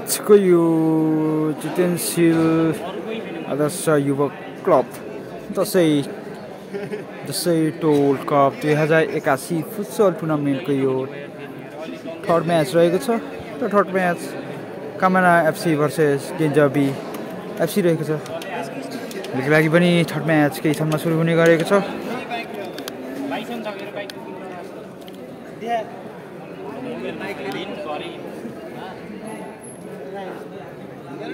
आजको यो चितनशील आदर्श युवक क्लब दसैँ दसैँ टोल कप दुई हजार एकासी फुटसल टुर्नामेन्टको यो थर्ड म्याच रहेको छ र third match Kamana FC versus danger FC रहेको छ यसको लागि पनि थर्ड म्याच केही क्षणमा सुरु हुने गरेको छ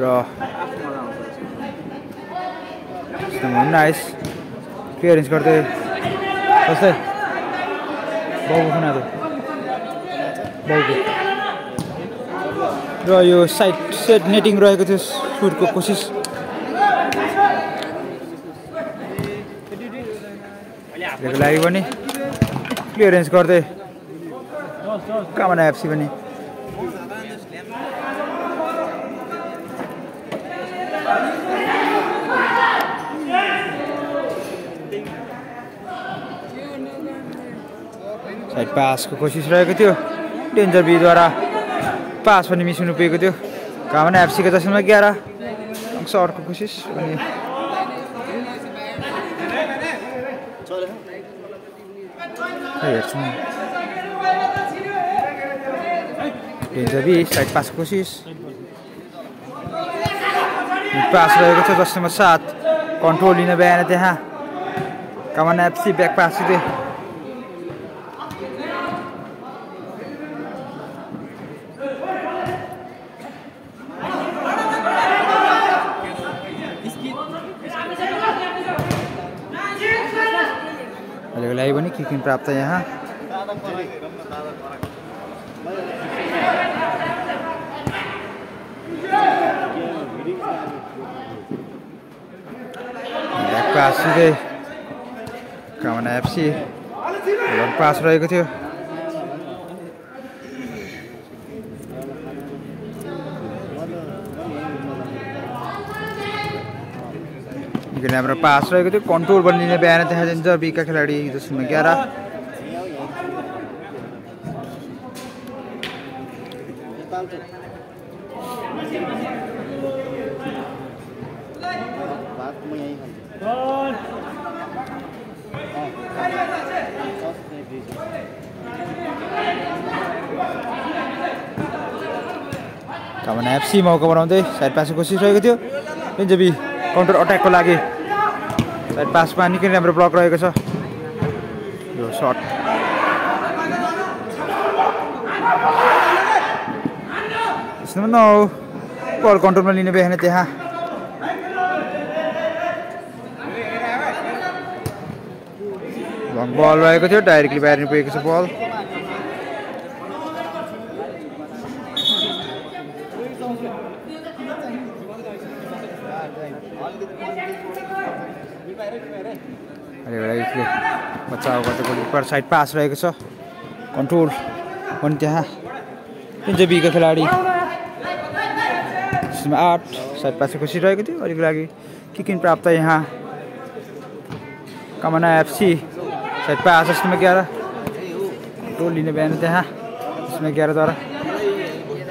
र नाइस क्लियरेन्स गर्दै। कस्तै? बाउको खुनाएको बाउको। र यो साइड सेट नेटिङ रहेको थियो सुटको कोसिस। लागि पनि क्लियरेन्स गर्दै। कामना एफसी पनि? पासको कोसिस रहेको थियो। डेन्जर बीद्वारा पास पनि मिस हुनु पुगेको थियो। घामना एफसीको जसमा एघार सर्टको कोसिस अनि डेन्जर बी साइड पासको कोसिस पास रहेको छ जसमा सात। कन्ट्रोल लिन भएन त्यहाँ। कामना एफसी ब्याक पास थियो अहिलेको किकिङ प्राप्त यहाँ। पास सिधै। कामना एफसी पास रहेको थियो। राम्रो पास रहेको थियो कन्ट्रोल पनि लिने बिहान जान्छ बिका खेलाडी जसमा एघार कामना एफसी मौका बनाउँदै साइड पासको कोसिस रहेको थियो पेन्जेबी काउन्टर अट्याकको लागि। साइड पासमा निकै राम्रो ब्लक रहेको छ। यो सर्ट यस्तोमा न कन्ट्रोलमा लिने भएन त्यहाँ। बल रहेको थियो डाइरेक्टली बाहिर पुगेको छ बल अहिले बचाउ गोलकिपर साइड पास रहेको छ कन्ट्रोल पनि त्यहाँ जुन चाहिँ खेलाडी। आठ साइड पास खसिरहेको थियो अहिलेको लागि किकिन प्राप्त यहाँ। कमना एफसी साइड पास जसमा एघार टोल लिने बिहान त्यहाँ त्यसमा एघारद्वारा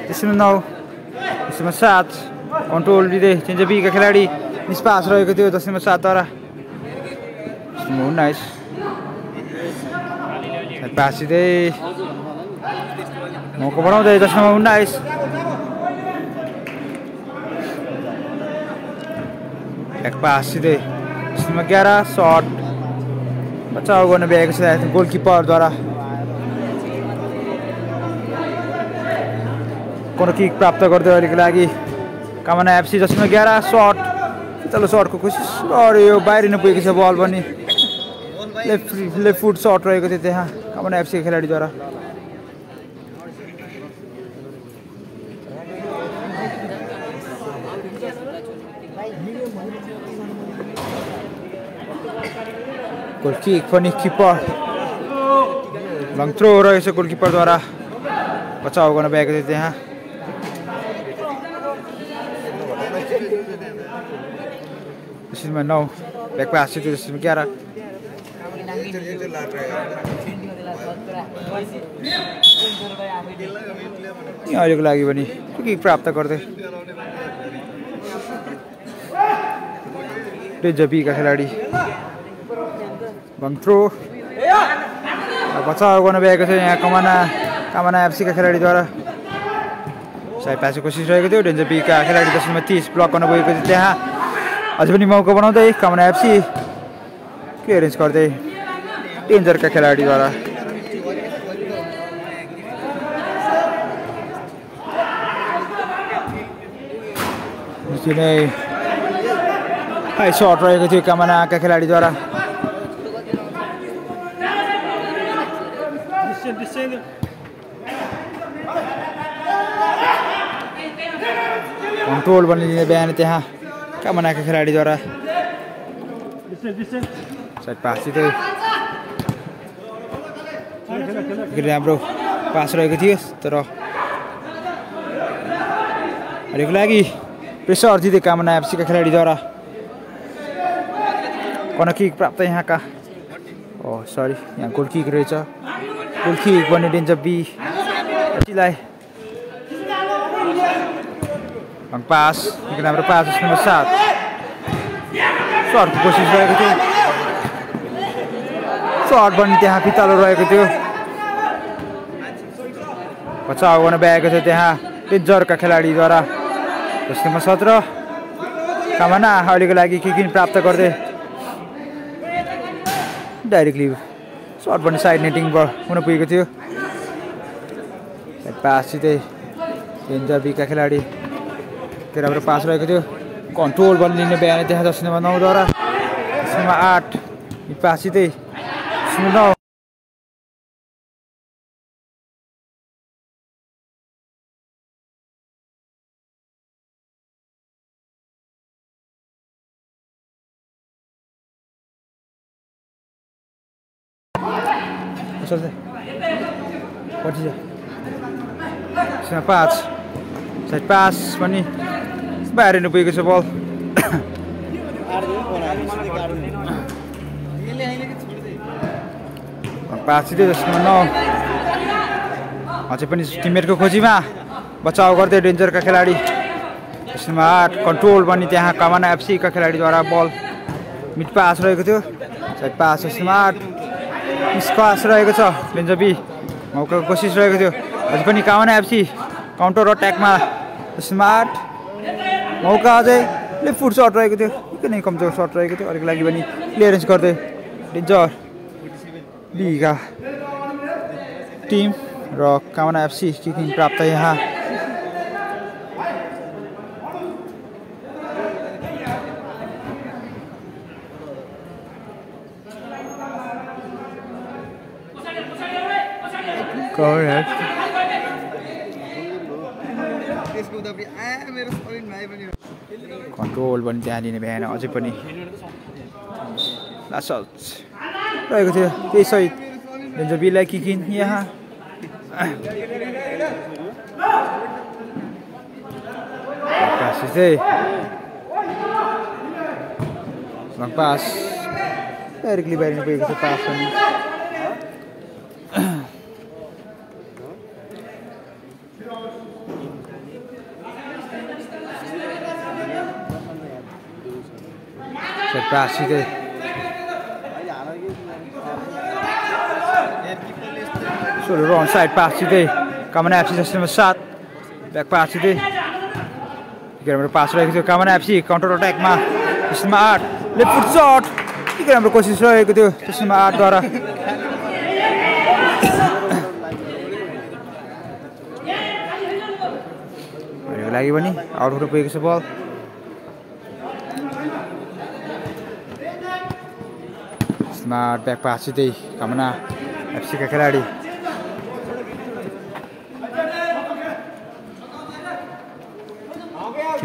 त्यसमा नौ त्यसमा सात। कन्ट्रोल लिँदै जुन चाहिँ खेलाडी निष्पास रहेको थियो जसमा सातद्वारा नाइस बासिँदै मौका बढाउँदै जसमा उन्नाइस एक बासिँदै जसमा एघार सर्ट बचाउ गर्न भ्याएको छ गोलकिपरद्वारा कोनो किक प्राप्त गर्दै अहिलेको लागि कामना एफसी जसमा एघार सर्ट तल सर्टको कोसिस अरे यो बाहिर पुगेको छ बल पनि लेफ्ट लेफ्ट फुट सर्ट रहेको थियो त्यहाँ अपने एफ़ सी खिलाड़ी द्वारा? गोलकीक फनी कीपर लॉन्ग थ्रो हो रहा है इसे गोलकीपर द्वारा। बचाव ना बैग देते हैं। इसमें नौ बैग पे आशीष तो इसमें क्या रहा? एघार अहिलेको लागि पनि के प्राप्त गर्दै? डेन्जर खेलाडी। भङ्थ्रो बचाउ गर्न भएको थियो यहाँ कमाना कामना एफसीका खेलाडीद्वारा। सायद पासको कोसिस रहेको थियो डेन्जर बीका खेलाडी दसैँमा तिस ब्लक गर्न गएको थियो त्यहाँ। अझै पनि मौका बनाउँदै कामना एफसी क्लियरेन्स गर्दै डेन्जरका खेलाडीद्वारा। नै हाई सर्ट रहेको थियो कामनाका खेलाडीद्वारा कन्ट्रोल बनिदिने बिहान त्यहाँ कामनाका खेलाडीद्वारा सायद पास चाहिँ राम्रो पास रहेको थियो तर अहिलेको लागि प्रेसर दिँदै कामना एफसीका खेलाडीद्वारा कर्नर किक प्राप्त यहाँका ओ सरी यहाँ गोल किक रहेछ गोल किक डेन्जर बीलाई पास निकै राम्रो पास नम्बर सात सर्टको कोसिस रहेको थियो सर्ट पनि त्यहाँ पितालो रहेको थियो बचाउ गर्न ब्याएको थियो त्यहाँ डेन्जरका खेलाडीद्वारा जसमा सत्र कामना अहिलेको लागि के किन प्राप्त गर्दै। डाइरेक्टली सर्ट पनि साइड नेटिङबाट हुन पुगेको थियो। पास चाहिँ डेन्जर बिका खेलाडी। त्यो राम्रो पास रहेको थियो। कन्ट्रोल बनिने बिहान त्यहाँ दस नम्बर नौद्वारा दसमा आठ। पास चाहिँ नौ। पाँच साइड पास पनि बाहिर पुगेको छ बल पास थियो जसमा नौ अझै पनि टिममेटको खोजीमा बचाउ गर्दै डेन्जरका खेलाडी यसमा आठ कन्ट्रोल पनि त्यहाँ कमाना एफसीका खेलाडीद्वारा बल मिड पास रहेको थियो सायद पास यसमा आठ पास रहेको छ डेन्जर बी मौकाको कोसिस रहेको थियो अझै पनि कामना एफसी काउन्टर अट्याकमा स्मार्ट मौका लेफ़्ट फुट सर्ट रहेको थियो निकै नै कमज़ोर सर्ट रहेको थियो अलिक लागि पनि क्लियरेन्स गर्दै डेन्जर बिगा टिम र कामना एफसी किकिङ प्राप्त यहाँ Correct. कन्ट्रोल पनि त्यहाँ दिने भएन अझै पनि। रहेको थियो। त्यही सहित डेन्जर बिलाई किकिन यहाँ। पास डाइरेक्टली बाहिर पुगेको थियो पास पनि। प्रास सिधै सोह्र रन साइड पास सिधै कामना एफसी जस्तोमा सात ब्याक पास रहेको थियो कामना एफसी काउन्टर अट्याकमा त्यसमा आठ लेफ्ट फुट सट निकै राम्रो कोसिस रहेको थियो त्यसमा आठद्वारा लागि पनि आउट हुन पुगेको छ बल Smart pasitei kamna FC एफसीका kheladi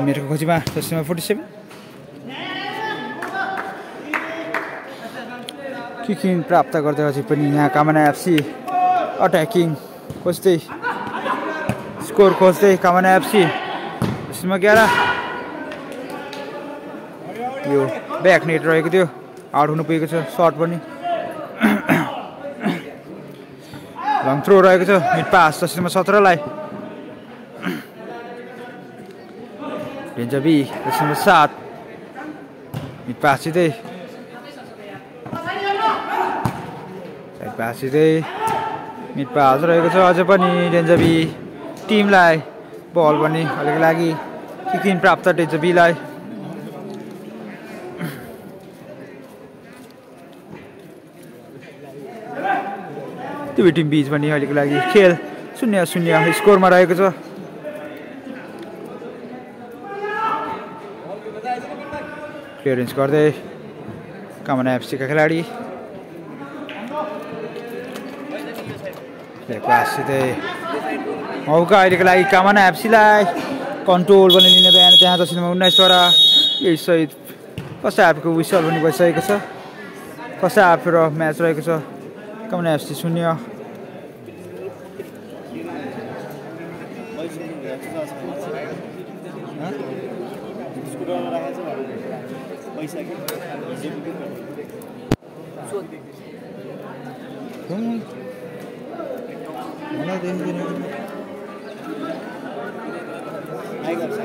मेरो खोजीमा जसमा फोर्टी सेभेन किकिङ प्राप्त गर्दै पनि यहाँ कामना एफसी अट्याकिङ खोज्दै स्कोर खोज्दै कामना एफसी यसमा ग्यार यो ब्याक नेट रहेको थियो आउट हुनु पुगेको छ सर्ट पनि। लङ थ्रो रहेको छ मिड पास दस सत्रलाई। डेन्जर बी दस सात। मिड पास सिधै। भाँसिँदै मिट पास रहेको छ अझै पनि डेन्जबी टिमलाई बल पनि अलिक लागि किन प्राप्त डेन्जबीलाई त्यो टिम बिच पनि अहिलेको लागि खेल शून्य शून्य स्कोरमा रहेको छ क्लियरेन्स गर्दै कामना एफसीका खेलाडी सिधै मौका अहिलेको लागि कामना एफसीलाई कन्ट्रोल पनि लिने बिहान त्यहाँ दक्षिणमा उन्नाइसवटा यही सहित कसा एपको विसल पनि भइसकेको छ कसा एप र म्याच रहेको छ कामना एफसी शून्य पैसा र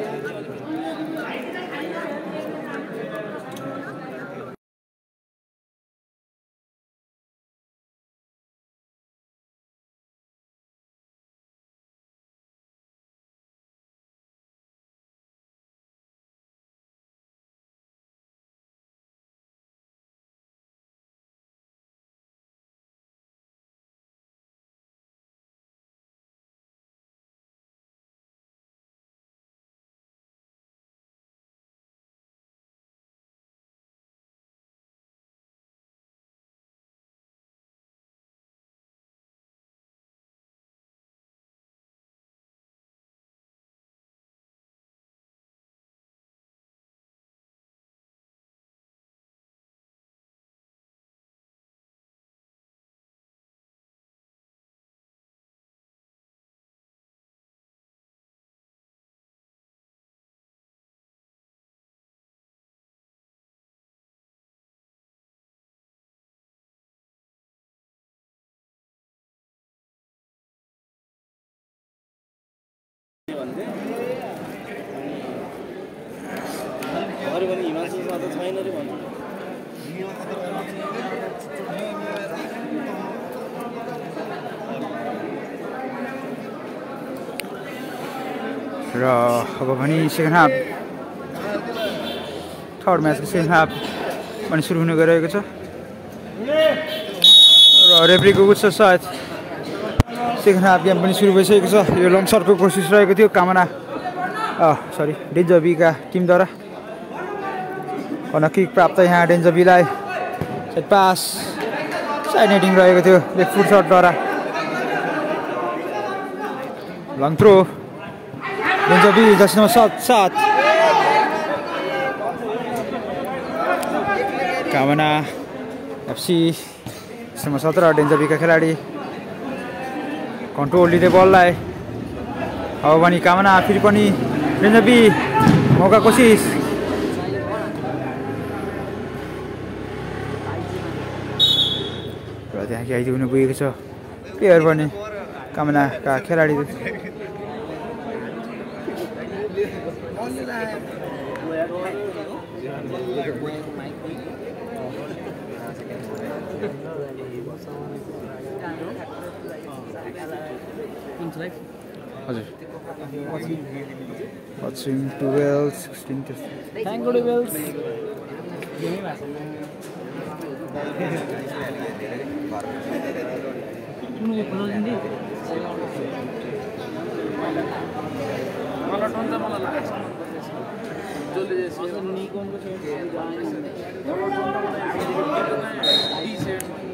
र अब भने सेकेन्ड हाफ थर्ड म्याचको सेकेन्ड हाफ पनि सुरु हुने गइरहेको छ। र रेफ्रीको उत्सव सायद सेकेन्ड हाफ गेम पनि सुरु भइसकेको छ। यो लङ सर्टको कोसिस रहेको थियो। कामना सरी डेन्जबीका टिमद्वारा। किक प्राप्त यहाँ डेन्जबीलाई पास साइड नेटिङ रहेको थियो। लेफ्ट फुट सर्टद्वारा लङ थ्रो डेन्जबी दस नम्बर सात सात कामना एफसी नम्बर सत्र डेन्जबीका खेलाडी कन्ट्रोल लिँदै बललाई अब भने कामना फेरि पनि रेन्जबी मौका कोसिस र त्यहाँ आइदिनु पुगेको छ प्लेयर पनि कामनाका खेलाडी हजुर। मलाई टा मलाई लागेको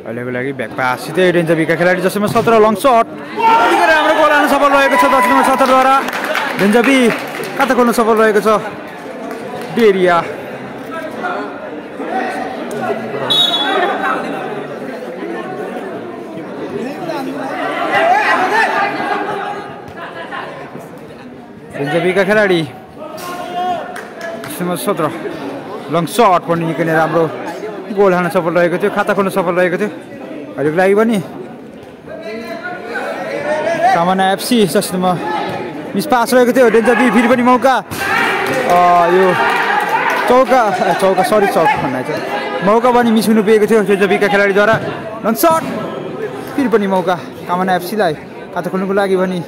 अहिलेको लागि ब्याकपास सिधै बिका खेलाडी जसैमा सत्र लङ सर्ट राम्रो गोल हान्न सफल रहेको छ दस नम्बर सत्रद्वारा डेन्जबी कता खोल्न सफल रहेको छ? डेरिया डेन्जबीका खेलाडी। सत्र लङ सट पनि निकै नै राम्रो गोल हाल्न सफल रहेको थियो खाता खोल्न सफल रहेको थियो। अहिलेको लागि पनि। सामाना एफसी सस्तोमा मिस पास रहेको थियो डेन्जबी फेरि पनि मौका। यो चौका चौका सरी चौक चाहिँ मौका पनि मिस हुनु पुगेको थियो डेन्जबीका खेलाडीद्वारा। लङ सट फेरि पनि मौका। कामना एफसीलाई खाता खोल्नुको लागि पनि।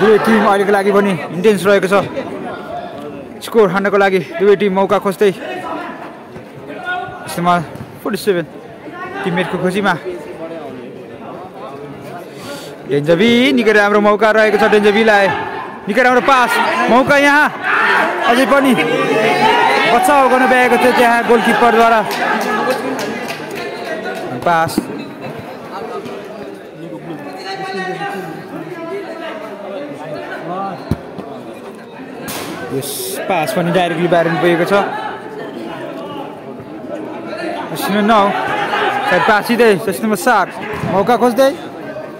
दुवै टिम अहिलेको लागि पनि इन्टेन्स रहेको छ। स्कोर हान्नको लागि दुवै टिम मौका खोज्दै यस्तोमा फोर्टी सेभेन टिममेटको खोजीमा डेन्जबी निकै राम्रो मौका रहेको छ डेन्जबीलाई निकै राम्रो पास मौका यहाँ अझै पनि बचाउ गर्न भ्याएको थियो त्यहाँ गोलकिपरद्वारा पास यस पास पनि डाइरेक्टली बाहिर पुगेको छ नौ सायद पास सिधै जस्तो नम्बर सात मौका खोज्दै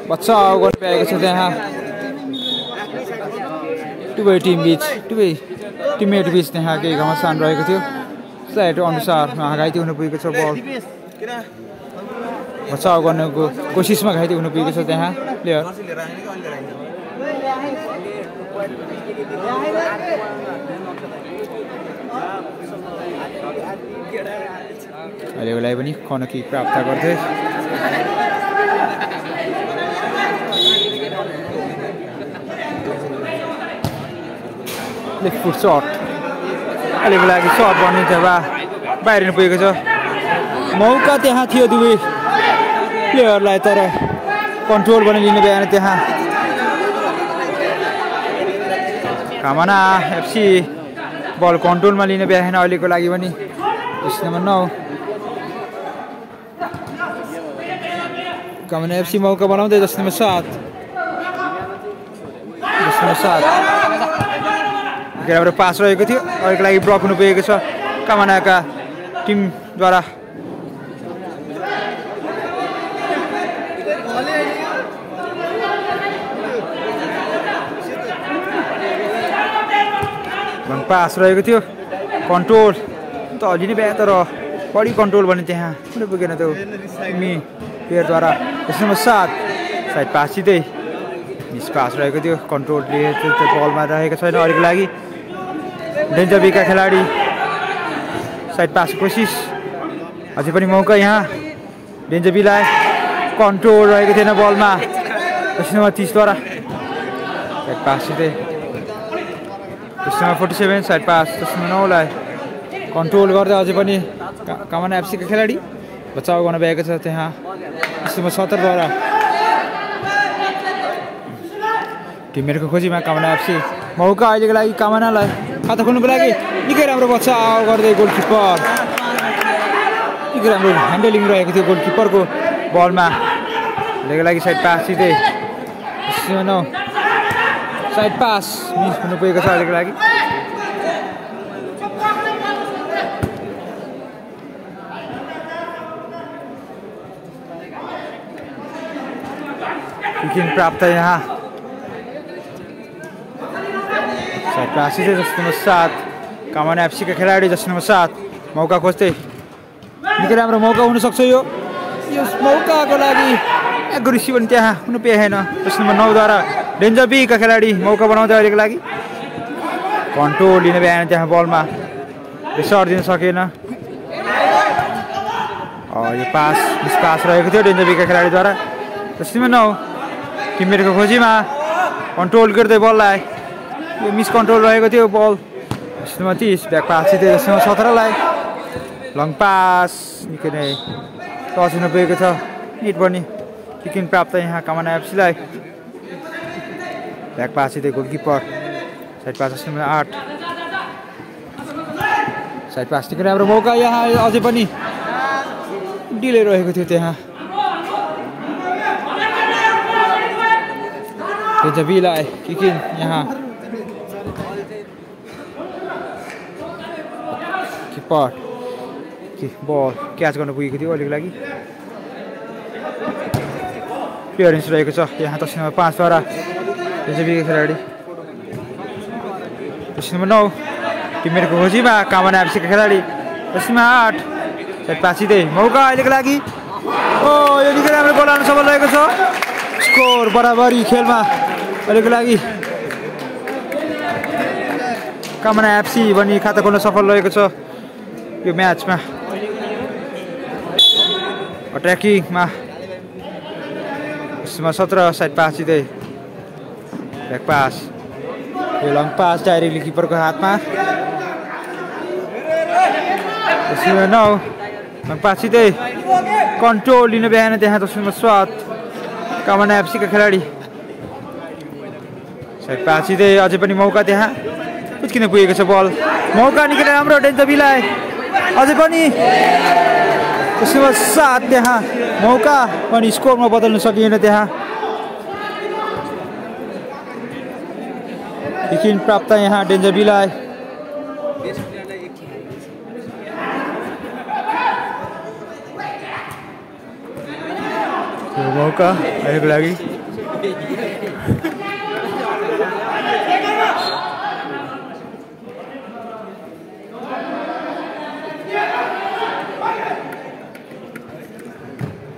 बचाउ गर्नु पाएको छ त्यहाँ दुवै टिम बिच दुवै टिममेट बिच त्यहाँ केही घमासान रहेको थियो सायद अनुसार घाइते हुन पुगेको छ बल बचाउ गर्नुको कोसिसमा घाइते हुन पुगेको छ त्यहाँ प्लेयर अहिलेको लागि पनि कनकी प्राप्त लेफ्ट फुट सर्ट अहिलेको लागि सर्ट बनिन्छ वा बाहिर पुगेको छ। मौका त्यहाँ थियो दुवै। प्लेयरलाई तर कन्ट्रोल पनि लिनु भएन त्यहाँ। कामना एफसी बल कन्ट्रोलमा लिनु भ्याएन अहिलेको लागि पनि। नम्बर नौ। कामना एफसी मौका बनाउँदै नम्बर सात नम्बर सात राम्रो पास रहेको थियो अहिलेको लागि ब्लक हुनु पुगेको छ कामनाका टिमद्वारा पास रहेको थियो कन्ट्रोल त अलि नै भ्या तर बढी कन्ट्रोल भने त्यहाँ पुगेन त्यो प्लेयरद्वारा त्यसमा सात सायद पास मिस पास रहेको थियो। कन्ट्रोलले त्यो बलमा रहेको छैन अहिलेको लागि। डेन्जरबीका खेलाडी। सायद पास कोसिस। अझै पनि मौका यहाँ। डेन्जबीलाई कन्ट्रोल रहेको थिएन बलमा त्यसमा तिसद्वारा सायद पास सिधै फोर्टी सेभेन साइड पास त्यसमा नौलाई कन्ट्रोल गर्दा अझै पनि कामना एफसीको खेलाडी। बचाउ गर्न भ्याएको छ त्यहाँ। त्यसमा सत्तरद्वारा टिममेटको खोजीमा कामना एफसी मौका अहिलेको लागि कामनालाई खाता खोल्नुको लागि निकै राम्रो बचाउ गर्दै गोलकिपर। निकै राम्रो ह्यान्डलिङ रहेको थियो गोलकिपरको बलमा। अहिलेको लागि साइड पास सिधै। साइड पास मिस हुनु पुगेको छ अहिलेको लागि। विकेट प्राप्त यहाँ साइड पास सिधै जस्तो नम्बर सात. कामना एफसीका खेलाडी जस्तो नम्बर सात. मौका खोज्दै निकै राम्रो मौका हुनसक्छ यो यस मौकाको लागि एग्रेसिभ पनि त्यहाँ हुनु पाएन जस्तो नम्बर नौद्वारा डेन्जर बीका खेलाडी मौका बनाउँदै अहिलेको लागि। कन्ट्रोल लिन भ्याएन त्यहाँ बलमा सर्ट दिन सकेन यो पास मिस पास रहेको थियो डेन्जर बीका खेलाडीद्वारा त्यसैमा नौ। टिममेटको खोजीमा कन्ट्रोल गर्दै बललाई यो मिस कन्ट्रोल रहेको थियो बल तिस ब्याक पास थियो सत्रलाई लङ पास निकै नै टच हुन पुगेको छ। निट पनि। किकिन प्राप्त यहाँ कमाना एफसीलाई ब्याक पास थियो गोलकिपर साइड पास नम्बर आठ। साइड पास निकै राम्रो मौका यहाँ अझै पनि। डिले रहेको थियो त्यहाँ। जबीलाई किकिन यहाँ किपर बल क्याच गर्न पुगेको थियो अहिलेको लागि क्लियरेन्स रहेको छ यहाँ दस नम्बर पाँचद्वारा जेबीको खेलाडी दक्षिणमा नौ टिममेटको खोजीमा कामना एफसीका खेलाडी दक्षिणमा आठ साइड पासिँदै मौका अहिलेको लागि ओ यो सफल छ स्कोर बराबरी खेलमा अहिलेको लागि कामना एफसी भनी खाता खोल्न सफल रहेको छ यो म्याचमा। अट्याकिङमा यसमा सत्र साइड पास दिँदै ब्याक पास यो लङ पास डाइरेक्टली किपरको हातमा। नौ लङ पास कन्ट्रोल लिन भ्याएन त्यहाँ तस्विरमा स्वाद। कामना एफसीका खेलाडी। साइड पास सिधै अझै पनि मौका त्यहाँ उच्किन पुगेको छ बल मौका निकै राम्रो डेन्जबिलाई अझै पनि साथ त्यहाँ मौका पनि स्कोरमा बदल्न सकिएन त्यहाँ विकिन प्राप्त यहाँ डेन्जर बिलाय मौका अहिलेको लागि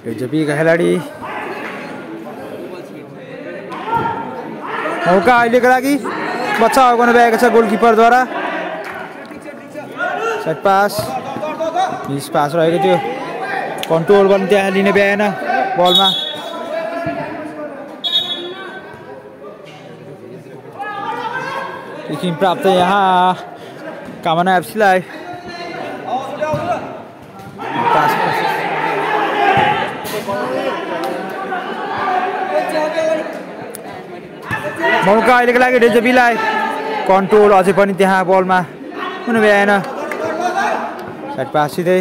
डेन्जर खेलाडी। मौका अहिलेको लागि बचाउ गर्नु भ्याएको छ गोलकिपरद्वारा साइड पास मिस पास रहेको थियो कन्ट्रोल गर्नु त्यहाँ लिन भ्याएन बलमा किकिङ प्राप्त यहाँ। कामना एफसीलाई मौका अहिलेको लागि डेजबीलाई कन्ट्रोल अझै पनि त्यहाँ बलमा। हुनु भ्याएन साइड पास सिधै।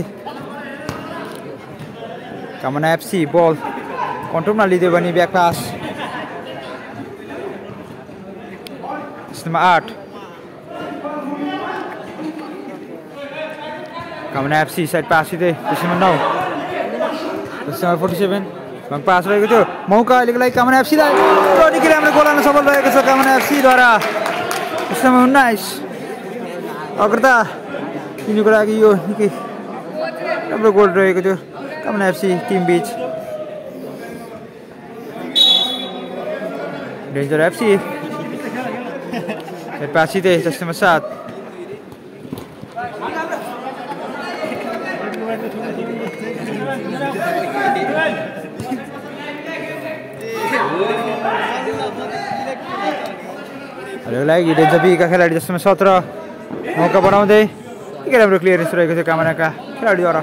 कामना एफसी बल कन्ट्रोलमा लिँदै भने ब्याक पास आठ कामना एफसी साइड पास सिधै। नौ फोर्टी सेभेन पास रहेको थियो। मौका अहिलेको लागि कामना एफसीलाई निकै राम्रो गोल सफल रहेको छ कामना एफसीद्वारा त्यसमा उन्नाइस अग्रता तिनीको लागि यो निकै राम्रो गोल रहेको थियो कामना एफसी टिम बिच। डेन्जर एफसी पासी थिए जस्तोमा सात। लागि डेन्जबीका खेलाडी जस्तोमा सत्र? मौका बनाउँदै निकै राम्रो क्लियरेन्स रहेको थियो कामनाका खेलाडीद्वारा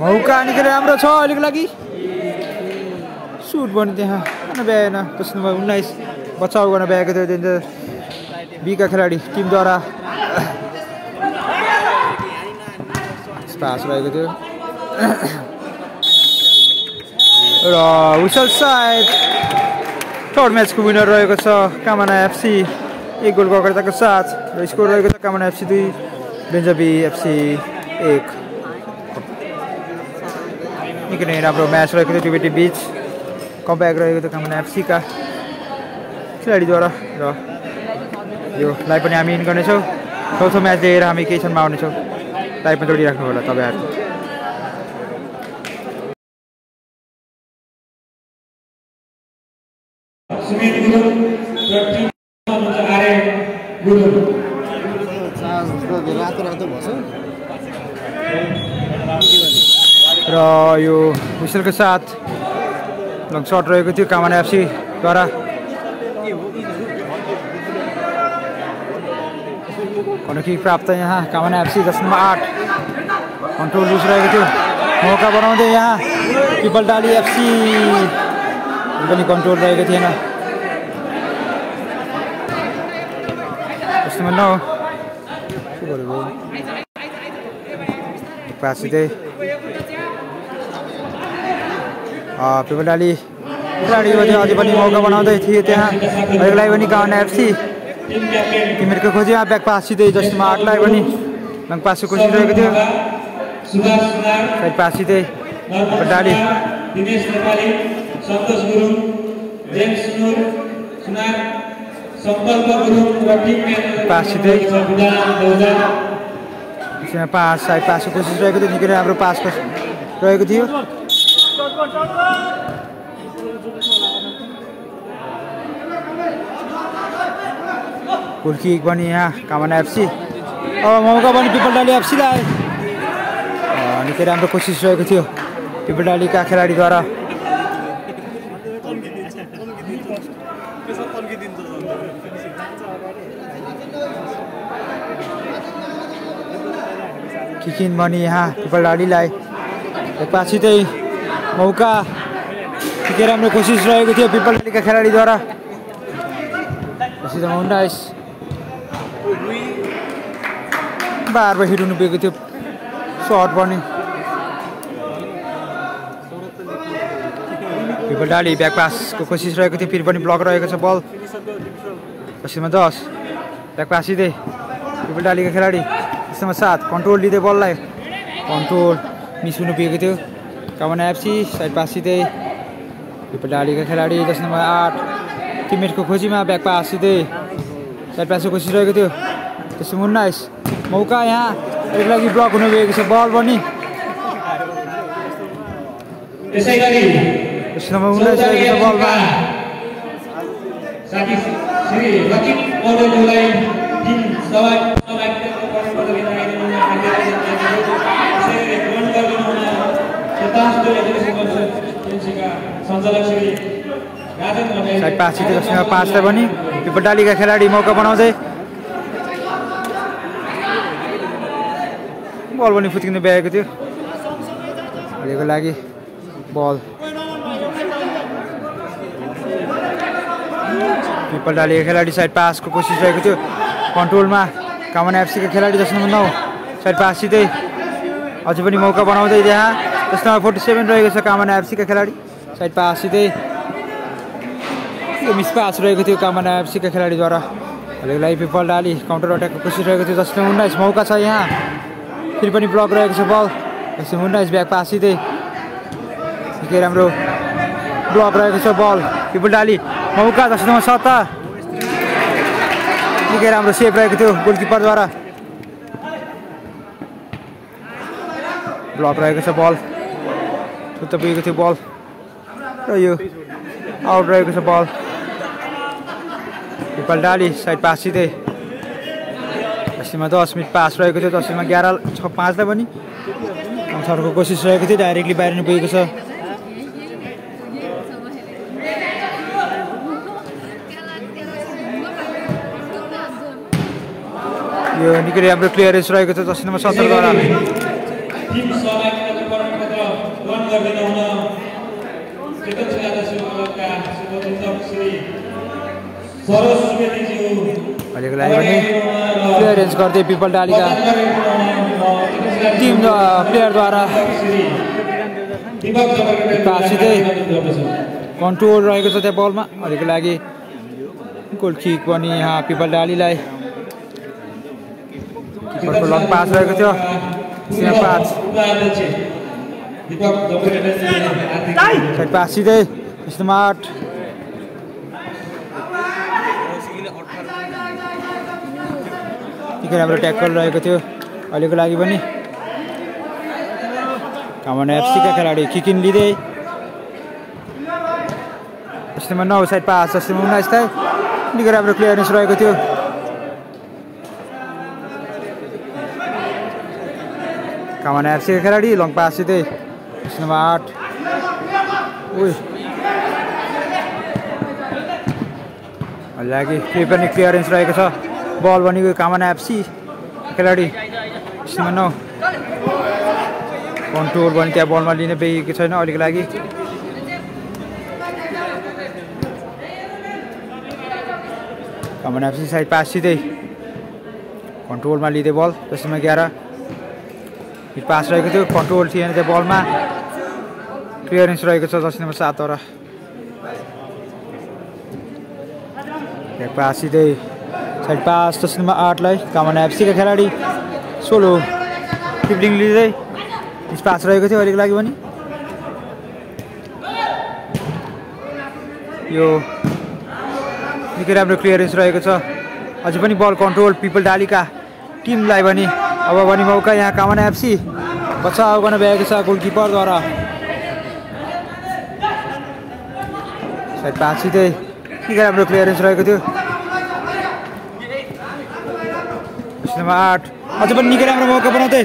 मौका निकै राम्रो छ अहिलेको लागि। सुट पनि त्यहाँ भ्याएन त्यसमा नम्बर उन्नाइस बचाउ गर्न भ्याएको थियो बीका खेलाडी टिमद्वारा। पास रहेको थियो। र विसल सायद थर्ड म्याचको विनर रहेको छ कामना एफसी एक गोलको अग्रताको साथ र स्कोर रहेको छ कामना एफसी दुई बेन्जाबी एफसी एक। निकै नै राम्रो म्याच रहेको थियो बेटी बिच। कम्ब्याक रहेको थियो कामना एफसीका खेलाडीद्वारा र योलाई पनि हामी इन गर्नेछौँ। चौथो म्याच लिएर हामी केही क्षणमा आउनेछौँ। लाइभ पनि जोडिराख्नु होला तपाईँहरू सुमित गुरुङ र टिम आर्यन गुरुङ र यो विसलको साथ लङ सर्ट रहेको थियो कामना एफसीद्वारा किक प्राप्त यहाँ कामना एफसी दस नम्बर आठ। कन्ट्रोल लुज रहेको थियो। मौका बनाउँदै यहाँ पिपल डाली एफसी। पनि कन्ट्रोल रहेको थिएन। यस्तोमा न के गरेको पास सिधै पेपर डाली खेलाडीमा अझै पनि मौका बनाउँदै थिए त्यहाँ अहिलेलाई पनि काउन एफसी तिमीहरूको खोजीमा ब्याक पास सिधै जसमा आठलाई पनि ब्याक पासको खोजिरहेको थियो साइड पास सिधै Dali Dinesh Nepali Santosh Gurung James Nur Sunar. Sankalpa Gurung pass pass side पासको कोसिस रहेको थियो निकै राम्रो पासको रहेको थियो किक पनि यहाँ कामना एफसी। अब मौका पनि पिपलडाली एफसीलाई निकै राम्रो कोसिस रहेको थियो पिपलडालीका खेलाडीद्वारा किकिन भने यहाँ पिपलडालीलाई एकपछि चाहिँ मौका निकै राम्रो कोसिस रहेको थियो पिपलडालीका खेलाडीद्वारा सिधा उन्नाइस बारमा हिट हुनु पुगेको थियो सर्ट पनि पिपलडाली ब्याक पासको कोसिस रहेको थियो फेरि पनि ब्लक रहेको छ बल पछिमा दस ब्याक पास सिधै पिपलडालीका खेलाडी त्यस्तोमा सात कन्ट्रोल लिँदै बललाई। कन्ट्रोल मिस हुनु पुगेको थियो कामना एफसी साइड पास सिधै। पिपलडालीका खेलाडी दस नम्बर आठ। टिममेटको खोजीमा ब्याक पास सिधै। साइड पासको कोसिस रहेको थियो। त्यसमा उन्नाइस मौका यहाँ। एक लागि ब्लक हुनु पुगेको छ। बल पनि। नम्बर उन्नाइस रहेको छ बलमा साथी श्री रचित पौडेलज्यूलाई टिम सभा सहभागिताको प्रमाणपत्र दिन आइदिनु हुन गरी ग्रहण गरिदिनु हुन शताब्दी एजुकेसन पास पनि पिपलडालीका खेलाडी मौका बनाउँदै बल पनि फुत्किनु भ्याएको थियो। अहिलेको लागि बल। पिपलडालीका खेलाडी साइड पासको कोसिस रहेको थियो। कन्ट्रोलमा कामना एफसीका खेलाडी नम्बर नौ। साइड पास सिधै अझै पनि मौका बनाउँदै त्यहाँ नम्बर फोर्टी सेभेन रहेको छ कामना एफसीका खेलाडी। साइड पास सिधै यो मिस पास रहेको थियो कामना एफसीका खेलाडीद्वारा। अहिलेको लागि पिपल डाली काउन्टर अट्याकको कोसिस रहेको थियो। नम्बर उन्नाइस मौका छ यहाँ। फेरि पनि ब्लक रहेको छ बल नम्बर उन्नाइस ब्याक पास सिधै। निकै राम्रो ब्लक रहेको छ बल पिपल डाली मौका दस नम्बर सत्तर निकै राम्रो सेभ रहेको थियो गोलकिपरद्वारा। ब्लक रहेको छ बल छुट्टा पुगेको थियो बल र यो आउट रहेको छ ball Pipal Dali side pass सिधै। दसैँमा दस मिनट पास रहेको थियो। दसैँमा एघार छ पाँचलाई पनि। सर्को कोसिस रहेको थियो डाइरेक्टली बाहिर पुगेको छ। यो निकै राम्रो क्लियरेन्स रहेको छ दस नम्बर सत्रद्वारा टिम सहभागिताको प्रमाणपत्र ग्रहण गरिदिनु हुन चेतन श्री सरोज सुवेदीज्यू। क्लियरेन्स गर्दै पिपल डालीका टिम प्लेयरद्वारा सिधै। कन्ट्रोल रहेको छ त्यहाँ बलमा। अहिलेको लागि गोल किक पनि यहाँ पिपल डालीलाई लङ पास रहेको थियो। पाँच साइड पास सिधै यस्तोमा आठ निकै राम्रो ट्याकल रहेको थियो अहिलेको लागि पनि कामना एफसीका खेलाडी किकिन लिँदै यस्तोमा नौ साइड पास जस्तोमा उन्नाइसलाई निकै राम्रो क्लियरेन्स रहेको थियो कामना एफसीका खेलाडी लङ पास सिधै। यस्तोमा आठ। लागि केही पनि क्लियरेन्स रहेको छ बल भनेको कामना एफसी खेलाडी। यसमा नौ। कन्ट्रोल भने त्यहाँ बलमा लिन पाइएको छैन अहिलेको लागि। कामना एफसी साइड पास सिधै। कन्ट्रोलमा लिँदै बल त्यसमा एघार हिट पास रहेको थियो कन्ट्रोल थिएन त्यो बलमा। क्लियरेन्स रहेको छ दस नम्बर सातवटा पास सिधै साइड पास दस नम्बर आठलाई कामना एफसीका खेलाडी सोलो टिप्लिङ लिँदै पास रहेको थियो अहिलेको लागि पनि। यो निकै राम्रो क्लियरेन्स रहेको छ। अझै पनि बल कन्ट्रोल पिपल डालीका टिमलाई पनि अब भने मौका यहाँ कामना एफसी बचाउ गर्न भ्याएको छ गोलकिपरद्वारा सायद पाँच सिधै। निकै राम्रो क्लियरेन्स रहेको आठ। अझै पनि निकै राम्रो मौका बनाउँदै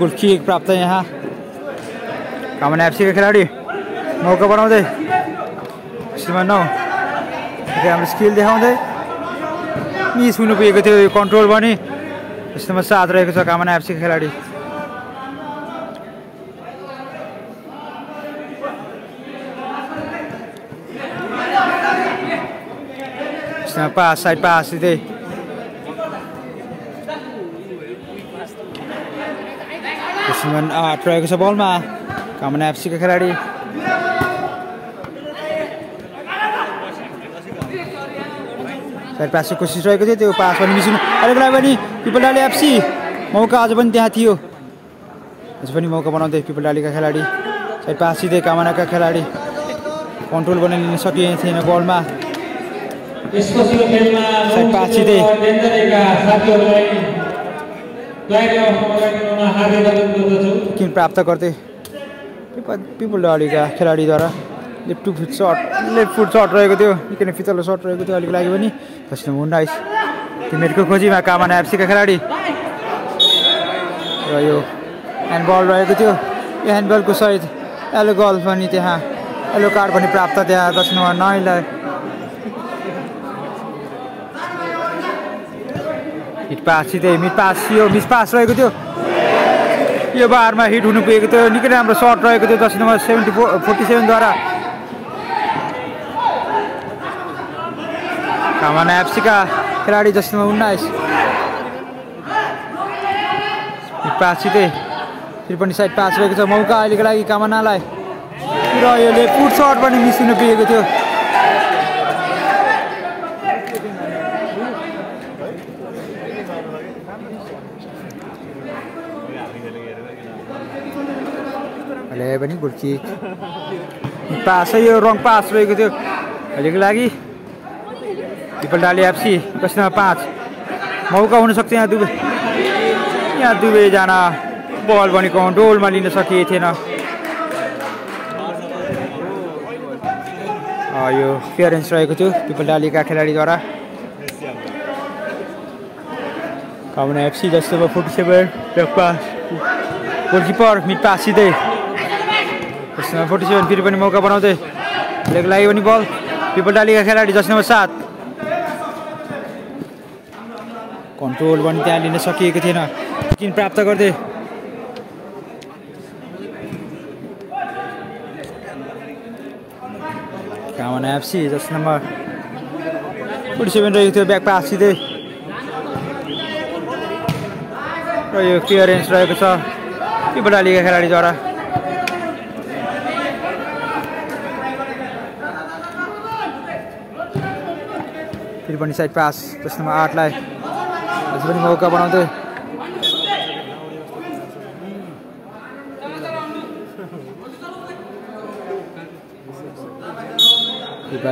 गोल किक प्राप्त यहाँ। कामना एफसीका खेलाडी। मौका सीमा नौ राम्रो स्किल देखाउँदै मिस हुनु पुगेको थियो यो कन्ट्रोल पनि। यस्तोमा साथ रहेको छ कामना एफसीका खेलाडी। पास साइड पास आठ रहेको छ बलमा। कामना एफसीका खेलाडी। साइड पासको कोसिस रहेको थियो त्यो पास पनि मिसिनु अहिलेको लागि पनि पिपल डाली एफसी मौका अझ पनि त्यहाँ थियो अझ पनि मौका बनाउँदै पिपल डालीका खेलाडी साइड पास सिधै कामनाका खेलाडी कन्ट्रोल गर्न लिन सकिए थिएन बलमा साइड पास सिधै किन प्राप्त गर्दै पिपल पिपल डालीका खेलाडीद्वारा left to foot short left foot short रहेको थियो। निकै नै फितलो सर्ट रहेको थियो अलिक लागि पनि फर्स्ट मुन्डाइस टिमेटको खोजीमा कामना एफसीका खेलाडी? र यो ह्यान्डबल रहेको थियो। यो ह्यान्डबलको सहित एलो गल पनि त्यहाँ एलो कार्ड पनि प्राप्त त्यहाँ दस नम्बर हिट पास सिधै मिड पास यो मिस पास रहेको थियो। यो बारमा हिट हुनु पुगेको थियो। निकै राम्रो सर्ट रहेको थियो। दस नम्बर सेभेन्टी फोर फोर्टी सेभेनद्वारा कामना एफसीका खेलाडी जस नम्बर उन्नाइस। हिट पास सिधै फेरि पनि साइड पास रहेको छ मौका अहिलेको लागि कामनालाई र यो लेफ्ट फुट सर्ट पनि मिस हुनु पुगेको थियो। पनि किक। पास यो रङ पास रहेको थियो। अहिलेको लागि डाली एफसी प्रश्नमा पाँच मौका हुनसक्छ यहाँ दुवै यहाँ दुवैजना बल पनि कन्ट्रोलमा लिन सकिए थिएन। यो क्लियरेन्स रहेको थियो पिपल डालीका खेलाडीद्वारा। कामना एफसी जस्तो भयो forty seven goalkeeper mid pass सिधै। फोर्टी सेभेन फेरि पनि मौका बनाउँदै। लेग लाग्यो भने बल पिपल डालीका खेलाडी जस नम्बर सात कन्ट्रोल पनि त्यहाँ लिन सकिएको थिएन। किन प्राप्त गर्दै। कामना एफसी जस नम्बर फोर्टी सेभेन रहेको थियो ब्याक पास सिधै। र यो क्लियरेन्स रहेको छ पिपल डालीका खेलाडीद्वारा फेरि पनि साइड पास जस नम्बर आठलाई। अझै पनि मौका बनाउँदै।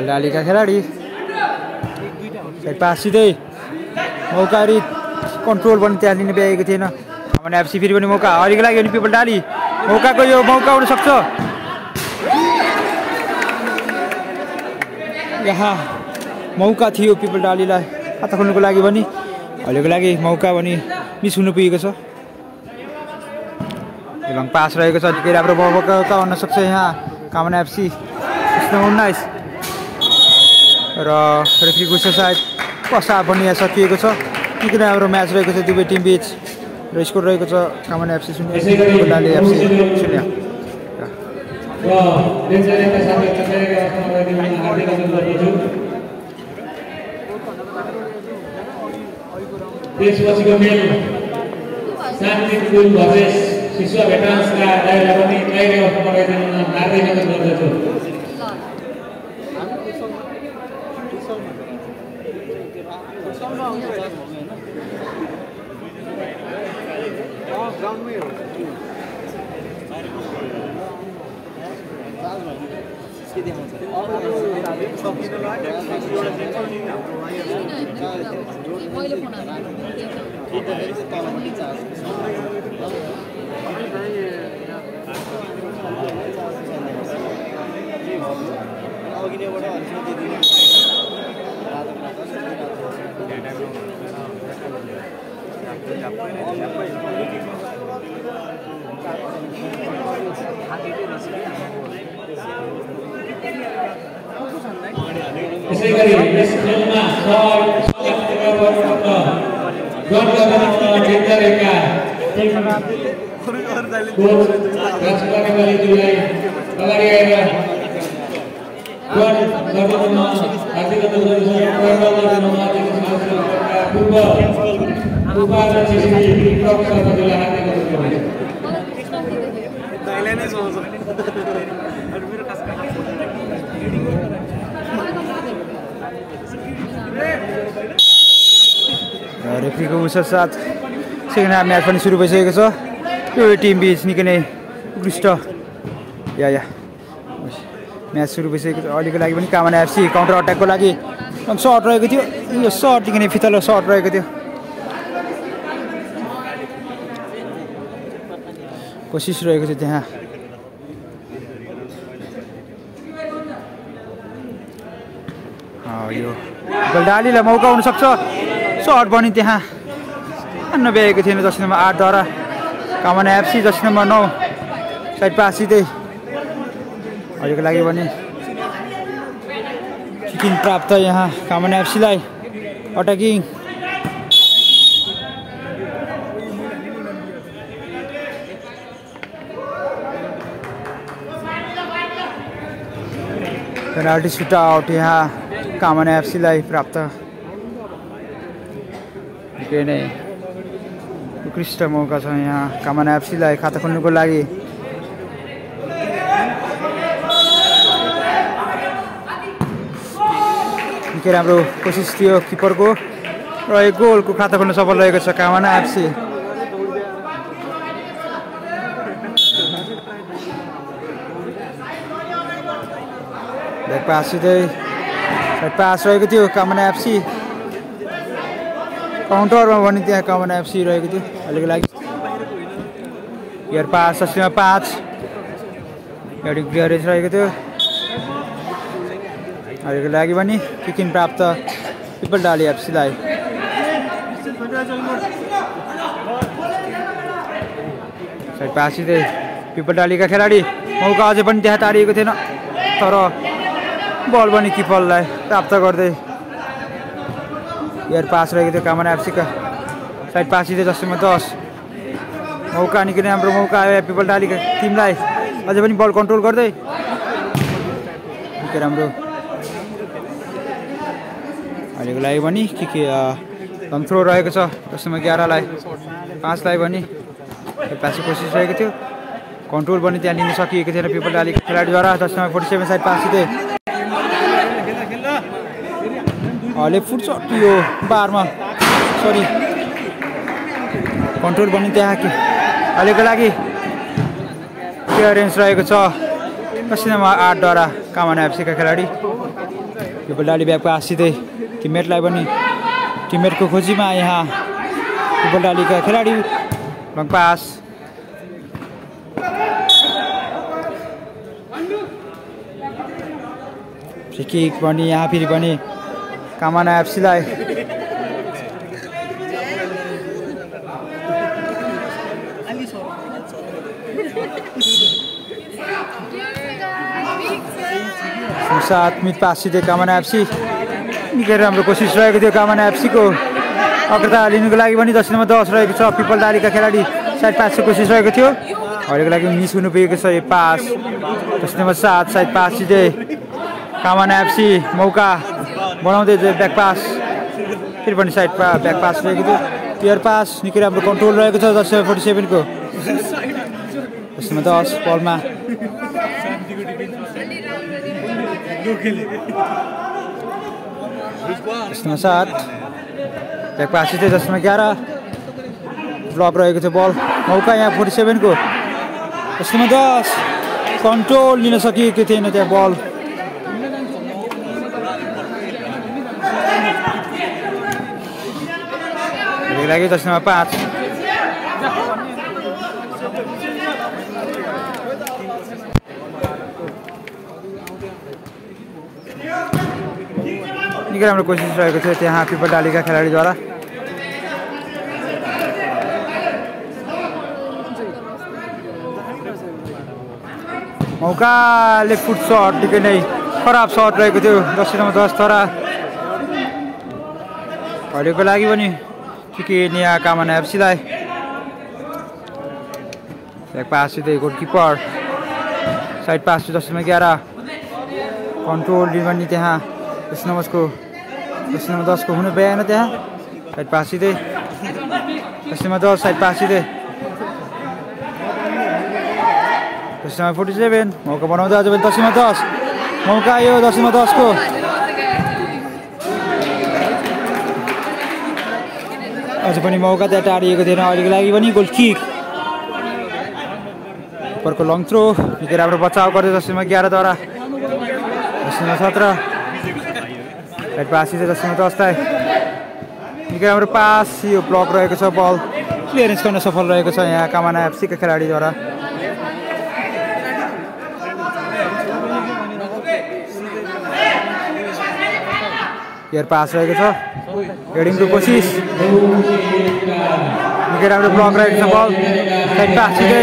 डालीका खेलाडी। पास सिधै मौका कन्ट्रोल पनि त्यहाँ लिन भ्याएको थिएन। भने एफसी फेरि पनि मौका। हरिको लागि भने पिपल डाली। मौकाको यो मौका हुनसक्छ यहाँ मौका थियो पिपल डालीलाई। खाता खोल्नुको लागि पनि। अहिलेको लागि मौका पनि मिस हुनु पुगेको छ। एवं पास रहेको छ निकै राम्रो मौका हुन सक्छ यहाँ कामना एफसी। उन्नाइस। र रेफ्रीको सायद पसा पनि यहाँ सकिएको छ। निकै राम्रो म्याच रहेको छ दुवै टिम बिच। र स्कोर रहेको छ कामना एफसी शून्य। एफसी शून्य। र डेन्जरेका साथीहरूलाई अवसरमा गराइदिन हार्दिक अनुरोध गर्दछु त्यसपछिको खेल शान्ति कुल शिशुवा भेटरान्सका दाइलाई पनि तयारी अवस्थामा गराइदिन हार्दिक अनुरोध गर्दछु मैले यसै राजकुमार नेपालीज्यूलाई अगाडि आएर पूर्व उपाध्यक्ष श्री विक्रम शर्माज्यूलाई हार्दिक रेफ्रीको उसर साथ। सेकेन्ड हाफ म्याच पनि सुरु भइसकेको छ। यो टिम बिच निकै नै उत्कृष्ट। या या। म्याच सुरु भइसकेको छ। अहिलेको लागि पनि कामना एफसी काउन्टर अट्याकको लागि। सर्ट रहेको थियो। यो सर्ट निकै नै फितलो सर्ट रहेको थियो। कोसिस रहेको थियो त्यहाँ। यो गलडालीलाई मौका हुनसक्छ। सर्ट पनि त्यहाँ नभ्याएको थिएन जस नम्बर आठद्वारा कामना एफसी जस नम्बर नौ। साइड पास सिधै अहिलेको लागि भने किकिङ प्राप्त यहाँ, कामना एफसीलाई अट्याकिङ पेनाल्टी सुट आउट यहाँ, कामना एफसीलाई प्राप्त। निकै नै उत्कृष्ट मौका छ यहाँ कामना एफसीलाई खाता खोल्नुको लागि। निकै राम्रो कोसिस थियो किपरको र एक गोलको खाता खोल्न सफल रहेको छ कामना एफसी। ब्याक पास सिधै पास रहेको थियो कामना एफसी। काउन्टरमा भने त्यहाँ कामना एफसी रहेको थियो। अहिलेको लागि। एयर पास अस्सीमा पाँच। एउटा रहेको थियो। अहिलेको लागि पनि किकिन प्राप्त पिपल डाली एफसीलाई। साइड पास सिधै पिपल डालीका खेलाडी। मौका अझै पनि त्यहाँ तारिएको थिएन तर बल पनि किपरलाई प्राप्त गर्दै एयर पास रहेको थियो कामना एफसीका साइड पास थियो जसमा दस मौका निकै राम्रो मौका आयो पिपल डालीका टिमलाई अझै पनि बल कन्ट्रोल गर्दै निकै राम्रो अहिलेको लागि पनि के के थ्रो रहेको छ जसमा एघारलाई पाँचलाई पनि पासको कोसिस रहेको थियो कन्ट्रोल पनि त्यहाँ लिन सकिएको थिएन पिपल डालीको खेलाडीद्वारा जसमा फोर्टी सेभेन साइड पास थिए लेफ्ट फुट सट यो बारमा। सरी कन्ट्रोल पनि त्यहाँ कि? अहिलेको लागि क्लियरेन्स रहेको छ। पसिनामा आठद्वारा कामना एफसीका खेलाडी। यो बल्डाली ब्यागको आसिँदै टिममेटलाई पनि टिममेटको खोजीमा यहाँ फुटबलडालीका खेलाडी। Long pass. पनि यहाँ फेरि पनि कामना एफसीलाई सात मिट पास सिधै कामना एफसी निकै राम्रो कोसिस रहेको थियो कामना एफसीको अग्रता लिनुको लागि पनि दस नम्बर दस रहेको छ पिपल डालीका खेलाडी साइड पासको कोसिस रहेको थियो अहिलेको लागि मिस हुनु पुगेको छ यो पास दस नम्बर सात साइड पास सिधै कामना एफसी मौका बनाउँदै थियो ब्याक पास पनि साइड पा ब्याक पास रहेको थियो प्लेयर पास निकै राम्रो कन्ट्रोल रहेको छ दस फोर्टी सेभेनको दसमा दस बलमा दसमा सात ब्याक पास थियो दसमा एघार ब्लक रहेको थियो बल मौका यहाँ फोर्टी सेभेनको दसमा दस कन्ट्रोल लिन सकिएको थिएन त्यहाँ बल लागि दसमा पाँच निकै राम्रो कोसिस रहेको थियो त्यहाँ पिपल डालीका खेलाडीद्वारा मौका लेफ्ट फुट सट निकै नै खराब सट रहेको थियो दस नम्बर दस तर अहिलेको लागि पनि ठिकै यहाँ कामना एफसीलाई पास सिधै गोलकिपर साइड पास दस नम्बर एघार कन्ट्रोल लिने त्यहाँ दस नम्बरको दस नम्बर दसको हुनु भएन त्यहाँ साइड पास सिधै दस नम्बर दस साइड पास सिधै दस नम्बर फोर्टी सेभेन मौका बनाउँदा अझ पनि दस नम्बर दस मौका आयो दस नम्बर दसको अझ पनि मौका त्यहाँ टाढिएको थिएन। अहिलेको लागि पनि गोल किक उपरको लङ थ्रो निकै राम्रो बचाउ दस नम्बर एघारद्वारा नम्बर सत्र। राइट पास दस नम्बर दसलाई। निकै राम्रो पास यो ब्लक रहेको छ बल क्लियरेन्स गर्न सफल रहेको छ यहाँ कामाना एफसीका खेलाडीद्वारा। एयर पास रहेको छ। हेडिङको कोसिस। निकै राम्रो ब्लक रहेको छ बल साइड पास छिटै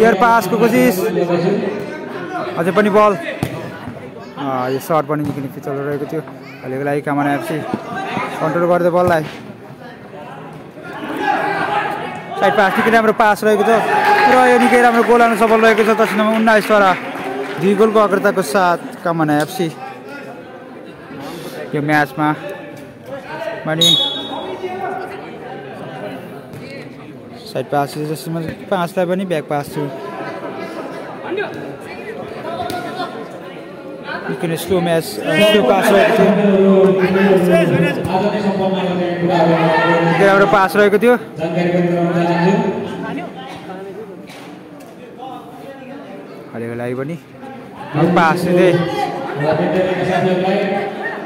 एयर पासको कोसिस। अझै पनि बल यो सर्ट पनि निकै निकै चलिरहेको थियो। अहिलेको लागि कामना एफसी कन्ट्रोल गर्दै बललाई साइड पास निकै राम्रो पास रहेको छ। र यो निकै राम्रो गोल हाल्नु सफल रहेको छ दस नम्बर उन्नाइस तर दुई गोलको अग्रताको साथ कामना एफसी यो म्याचमा। पनि साइड पास जसमा पाँचलाई पनि ब्याक पास छु। निकै स्लो म्याच स्लो पास रहेको थियो राम्रो पास रहेको थियो। अहिलेको लागि पनि। पास चाहिँ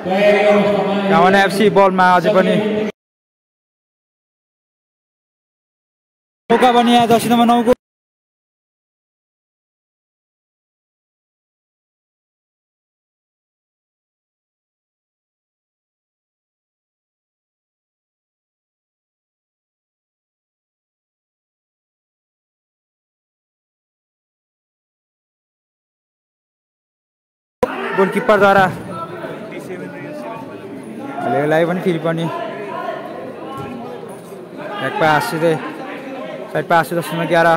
गाउन एफसी बलमा अझै पनि मौका पनि यहाँ दस नम्बर नौको। गोलकिपरद्वारा यसलाई पनि फेरि पनि। ब्याक पास सिधै साइड पास दस नम्बर एघार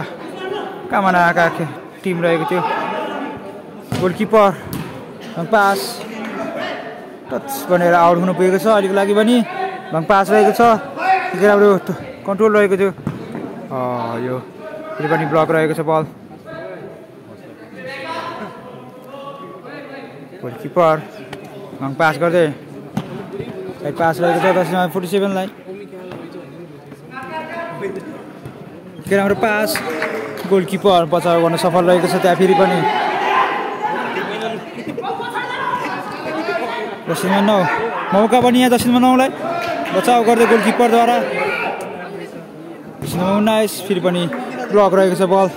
कामनाका टिम रहेको थियो। Goalkeeper pass. टच बनेर आउट हुनु पुगेको छ अहिलेको लागि पनि। भङ पास रहेको छ। राम्रो कन्ट्रोल रहेको थियो। यो फेरि पनि ब्लक रहेको छ बल गोलकिपर भङ पास गर्दै। साइड पास रहेको छ नम्बर फोर्टी सेभेनलाई के राम्रो पास गोलकिपर बचाउ गर्न सफल रहेको छ त्यहाँ फेरि पनि दस नम्बर नौ मौका पनि यहाँ दस नम्बर नौलाई बचाउ गर्दै गोलकिपरद्वारा नम्बर उन्नाइस फेरि पनि ब्लक रहेको छ बल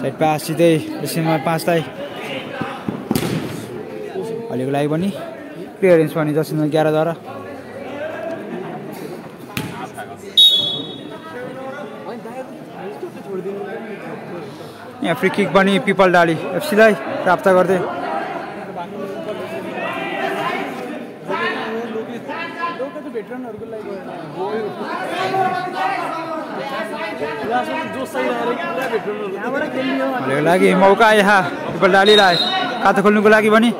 साइड पास सिधै दस नम्बर पाँचलाई अहिलेको लागि पनि क्लियरेन्स पनि दस एघारद्वारा यहाँ फ्री किक पनि पिपल डाली एफसीलाई प्राप्त गर्दै। लागि मौका यहाँ पिपल डालीलाई खाता खोल्नुको लागि पनि।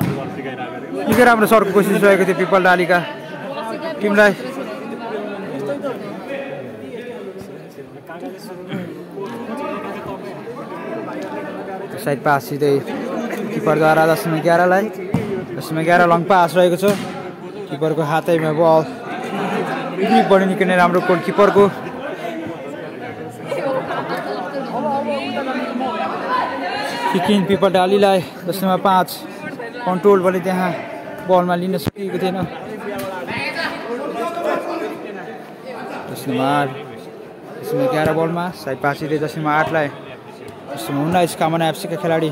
निकै राम्रो सर्को कोसिस रहेको थियो पिपल डालीका। टिमलाई साइड पास सिधै किपरद्वारा दसमा एघारलाई दसमा एघार लङ पास रहेको छ। किपरको हातैमा बल। पनि निकै नै राम्रो गोल किपरको। किकिन पिपल डालीलाई दस नम्बर पाँच। कन्ट्रोल पनि त्यहाँ। बलमा लिन सकेको थिएन। नम्बर आठ नम्बर एघार बलमा पासिँदै दस नम्बर आठलाई नम्बर उन्नाइस कामना एफसीका खेलाडी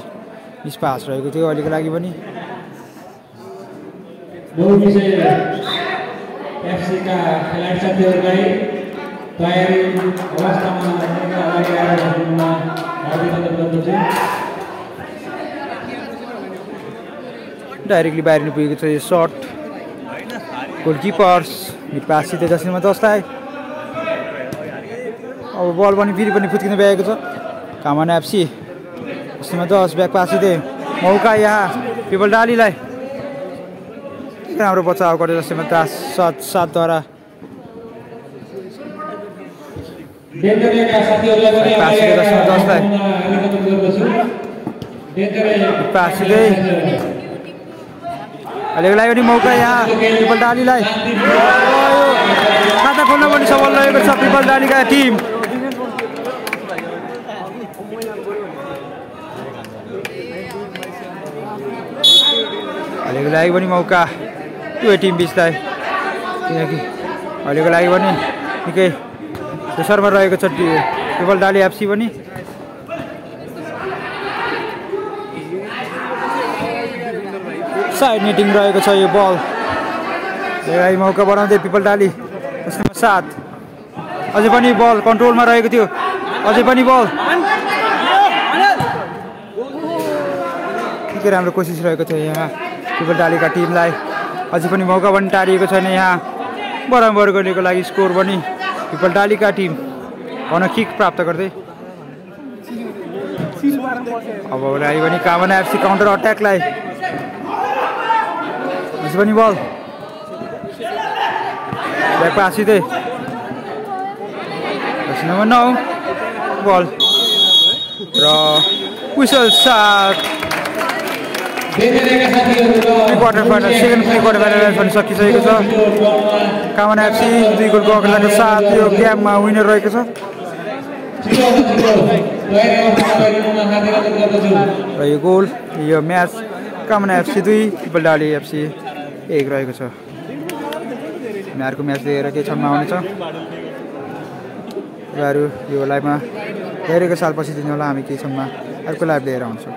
निष्पास रहेको थियो अहिलेको लागि पनि। एफसीका खेलाडी तयारी अगाडि आएर बस्नुमा हार्दिक अनुरोध गर्दछु डाइरेक्टली बाहिरिनु पुगेको छ यो सर्ट। गोलकिपर्स दस नम्बर दसलाई अब बल पनि फेरि पनि फुत्किन भ्याएको छ। कामना दस नम्बर दस ब्याक पासिँदै मौका यहाँ पिपल डालीलाई। राम्रो बचाउ गरेर नम्बर दस सात सातद्वारा। दसलाई। अहिलेको लागि पनि मौका यहाँ पिपल डालीलाई खाता खोल्न पनि सफल रहेको छ पिपल डालीका टिम। अहिलेको लागि पनि मौका त्यो टिम बिचलाई। किनकि अहिलेको लागि पनि निकै प्रेसरमा रहेको छ पिपल डाली एफसी पनि। साइड नेटिङ रहेको छ यो बल यसलाई मौका बनाउँदै पिपल डाली। उसमा सात अझै पनि बल कन्ट्रोलमा रहेको थियो। अझै पनि बल निकै राम्रो कोसिस रहेको थियो यहाँ पिपल डालीका टिमलाई। अझै पनि मौका पनि टारिएको छैन यहाँ। बराबर गर्नेको लागि स्कोर पनि पिपल डालीका टिम। भन किक प्राप्त गर्दै। अब लागि पनि कामना एफसी काउन्टर अट्याकलाई अझै पनि बल ब्याक पासिँदै दस नम्बर नौ बल र विसल सात quarter final second pre quarter final पनि सकिसकेको छ कामना एफसी दुई गोलको अग्रताको साथ यो गेममा विनर रहेको छ र यो गोल यो म्याच कामना एफसी दुई पिपल डाली एफसी एक रहेको छ। यिनीहरूको म्याच लिएर केही क्षणमा आउनेछ। उनीहरू यो लाइभमा धेरैको सालपछि दिनु होला हामी केही क्षणमा अर्को लाइभ लिएर आउँछौँ।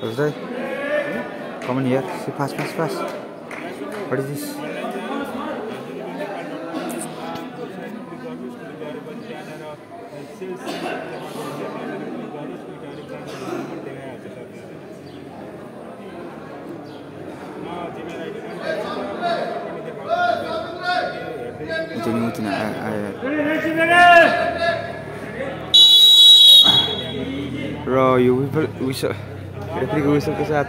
Thursday. Come in here. See, pass, pass, pass. What is this? I, Bro, you will. रेफ्रीको विसलको साथ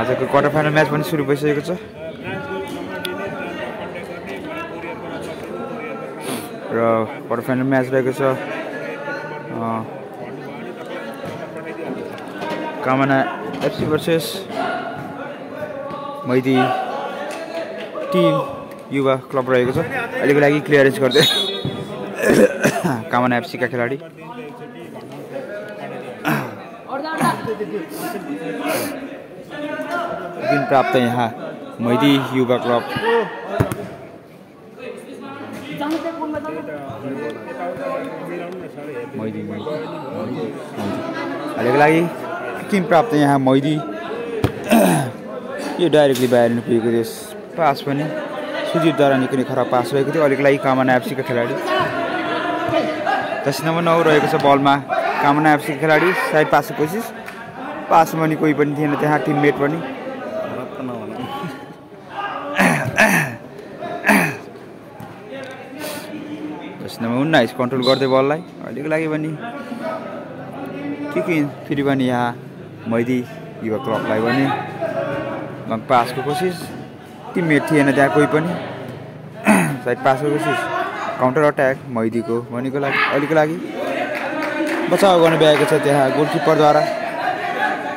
आजको क्वार्टर फाइनल म्याच पनि सुरु भइसकेको छ। र क्वार्टर फाइनल म्याच रहेको छ Kamana FC versus Maidi team Yuva club रहेको छ। अहिलेको लागि क्लियरेन्स गर्दै। कामना एफसीका खेलाडी। दिन प्राप्त यहाँ मैदी युवा क्लब अहिलेको लागि किन प्राप्त यहाँ मैदी यो डाइरेक्टली बाहिर पुगेको थियो पास पनि सुजितद्वारा निकै नै खराब पास रहेको थियो अहिलेको लागि कामना एफसीका खेलाडी दस नम्बर नौ रहेको छ बलमा कामना एफसीको खेलाडी सायद पासको कोसिस पासमा नि कोही पनि थिएन त्यहाँ टिममेट पनि। उन्नाइस कन्ट्रोल गर्दै बललाई अहिलेको लागि पनि। किकिङ फेरि पनि यहाँ मैदी युवा क्लबलाई पनि लङ पासको कोसिस टिममेट थिएन त्यहाँ कोही पनि। साइड पासको कोसिस काउन्टर अट्याक मैदीको भनेको लागि अहिलेको लागि। बचाउ गर्नु भ्याएको छ त्यहाँ गोलकिपरद्वारा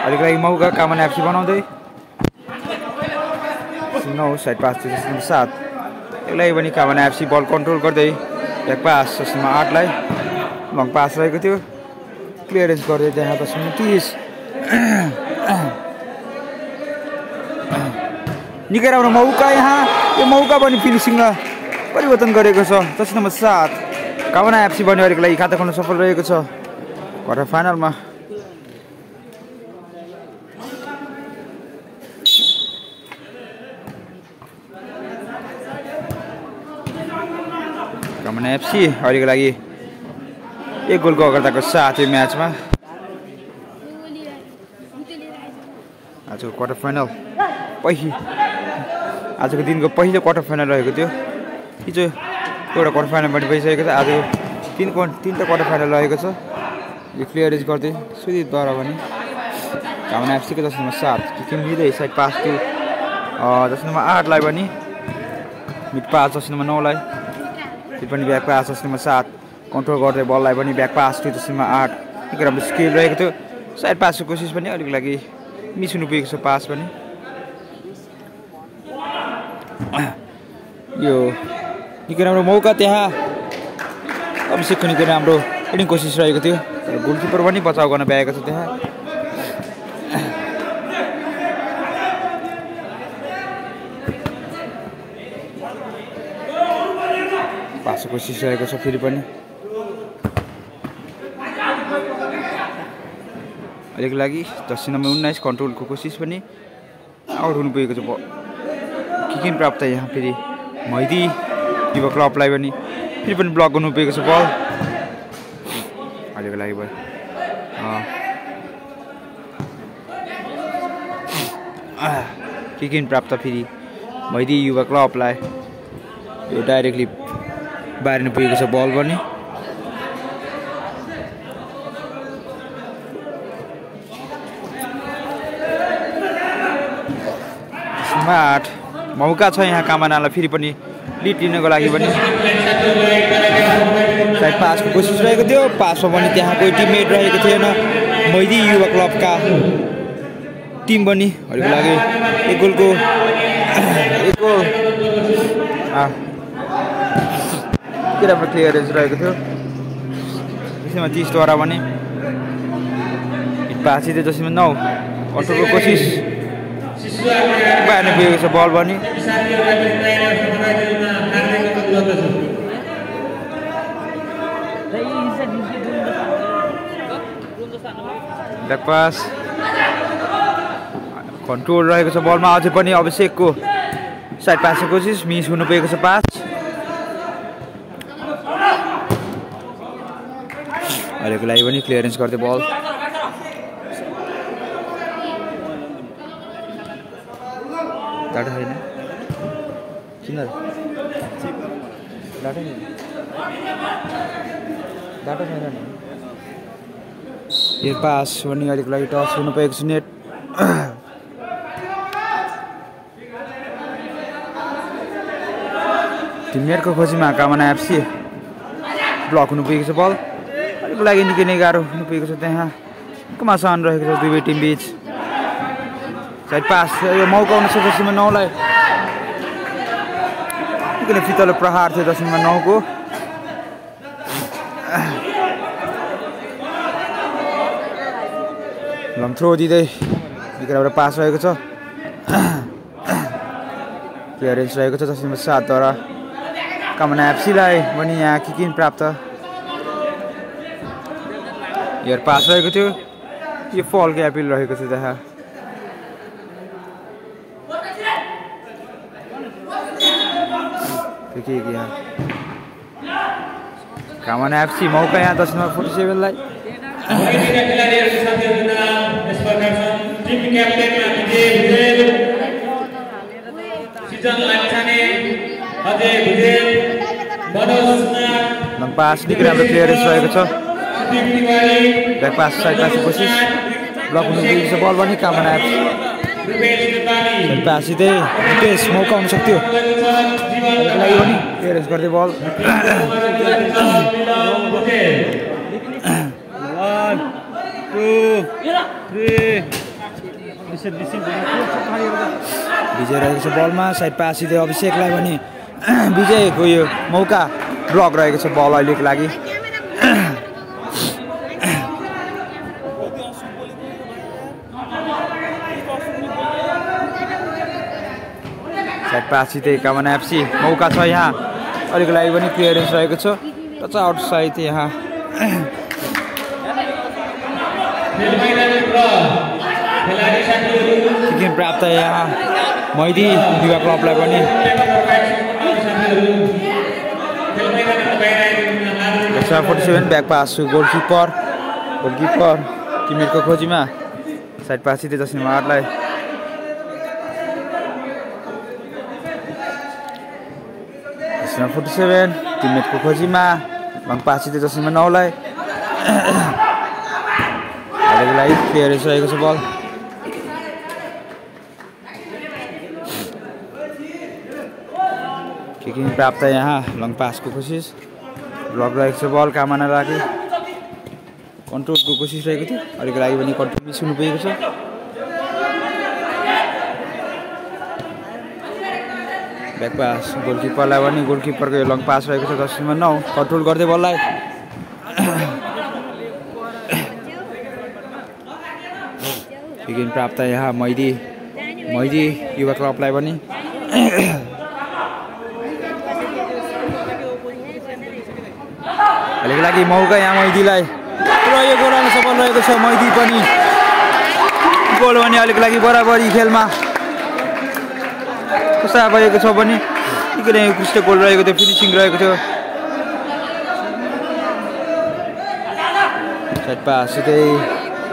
अलिक लागि मौका कामना एफसी बनाउँदै नौ साइड पास थियो सात एक लागि पनि कामना एफसी बल कन्ट्रोल गर्दै ब्याक पास नम्बर आठलाई लङ पास रहेको थियो क्लियरेन्स गर्दै त्यहाँ नम्बर तिस निकै राम्रो मौका यहाँ यो मौका पनि फिनिसिङमा परिवर्तन गरेको छ दस नम्बर सात कामना एफसी बन्नेहरूको लागि खाता खोल्न सफल रहेको छ क्वार्टर फाइनलमा कामना एफसी अहिलेको लागि एक गोलको अग्रताको साथ यो म्याचमा। आजको क्वार्टर फाइनल पहि आजको दिनको पहिलो क्वार्टर फाइनल रहेको थियो। हिजो एउटा क्वार्टर फाइनल पनि भइसकेको छ। आज तिन तिनवटा क्वार्टर फाइनल रहेको छ। यो क्लियरेन्स गर्दै सुदीपद्वारा पनि कामना एफसीको दस नम्बर सात किम लिँदै साइड पास थियो दस नम्बर आठलाई पनि मिड पास दस नम्बर नौलाई। त्यो पनि ब्याक पास नम्बर सात। कन्ट्रोल गर्दै बललाई पनि ब्याक पास थियो दस नम्बर आठ। निकै राम्रो स्किल रहेको थियो। साइड पासको कोसिस पनि अलिक लागि मिस हुनु पुगेको छ पास पनि। यो निकै राम्रो मौका त्यहाँ। अभिषेकको निकै राम्रो पनि कोसिस रहेको थियो। तर गोलकिपर पनि बचाउ गर्न भ्याएको छ त्यहाँ पासको कोसिस रहेको छ फेरि पनि। अहिलेको लागि दस नम्बर उन्नाइस कन्ट्रोलको कोसिस पनि आउट हुनु पुगेको छ। किकिन प्राप्त यहाँ फेरि? मैदी युवा क्लबलाई पनि फेरि पनि ब्लक गर्नु पुगेको छ बल अहिलेको लागि भयो। किकिन प्राप्त फेरि? मैदी युवा क्लबलाई यो डाइरेक्टली बारिनु पुगेको छ बल पनि। आठ। मौका छ यहाँ कामनालाई फेरि पनि लिड लिनको लागि पनि। सायद पासको कोसिस रहेको थियो पासमा पनि त्यहाँ कोही टिममेट रहेको थिएन। मैदी युवा क्लबका टिम पनि हरूको लागि एक गोलको एक गोल। के राम्रो क्लियरेन्स रहेको थियो। त्यसैमा तिसद्वारा पनि पासी थियो जसमा नौ कन्ट्रोलको कोसिस। बाहिर पुगेको छ बल पनि पास। कन्ट्रोल रहेको छ बलमा। अझै पनि अभिषेकको साइड पासको कोसिस। मिस हुनु पुगेको छ पास। अहिलेको लागि पनि क्लियरेन्स गर्दै बल। डाटा छैन? किन डाटा छैन यो पास पनि अलिक लागि टस हुनु पाएको छु नेट। टिममेटको खोजीमा कामना एफसी। ब्लक हुनु पुगेको छ बल। अलिक लागि निकै नै गाह्रो पुगेको छ त्यहाँ। कमासान रहेको छ दुवै टिम बिच। साइड पास यो मौका आउन सक्छ दसैँमा नौलाई। निकै नै फितलो प्रहार थियो दसैँमा नौको। लङ थ्रो दिँदै पास रहेको छ। क्लियरेन्स रहेको छ दसैँमा सातद्वारा कामना एफसीलाई पनि यहाँ किकिन प्राप्त। यहाँ पास रहेको थियो। यो फलको एपिल रहेको थियो त्यहाँ। के यहाँ? कामना एफसी मौका यहाँ दस नम्बर फोर्टी सेभेनलाई पास निकै राम्रो क्लियरेन्स रहेको छ। ब्याक पास साइड पास कोसिस ब्लक हुनु पुगेको छ बल पनि पास सिधै रितेश मौका आउन सक्थ्यो लागि पनि बल विजय रहेको छ बलमा साइड पास सिधै अभिषेकलाई पनि। विजयको यो मौका ब्लक रहेको छ बल अहिलेको लागि। पास कामना एफसी मौका छ यहाँ। अहिलेको लागि पनि क्लियरेन्स रहेको छ। टच आउट साइड यहाँ। सिक्किम प्राप्त यहाँ। मैदी युवा क्लबलाई पनि। Forty seven back pass goalkeeper goalkeeper टिममेटको खोजीमा। साइड पास सिधै जसले मारलाई फोर्टी सेभेन टिममेटको खोजीमा लङ पास सिधै जसमा नौलाई अहिलेको लागि क्लियरेन्स रहेको छ बल किकिङ प्राप्त यहाँ लङ पासको कोसिस ब्लक रहेको छ बल कामना लागि कन्ट्रोलको कोसिस रहेको थियो अहिलेको लागि पनि कन्ट्रोल मिस हुनु पुगेको छ ब्याक पास गोलकिपरलाई पनि गोलकिपरको यो लङ पास रहेको छ दसमा। नौ कन्ट्रोल गर्दै बललाई। किकिङ प्राप्त यहाँ मैदी। मैदी युवा क्लबलाई पनि। अहिलेको लागि मौका यहाँ मैदीलाई। र यो गोल हाल्न सफल रहेको छ मैदी पनि। गोल भने अहिलेको लागि बराबरी खेलमा। कसा भएको छ भने नै उत्कृष्ट गोल रहेको थियो फिनिसिङ रहेको थियो। सिधै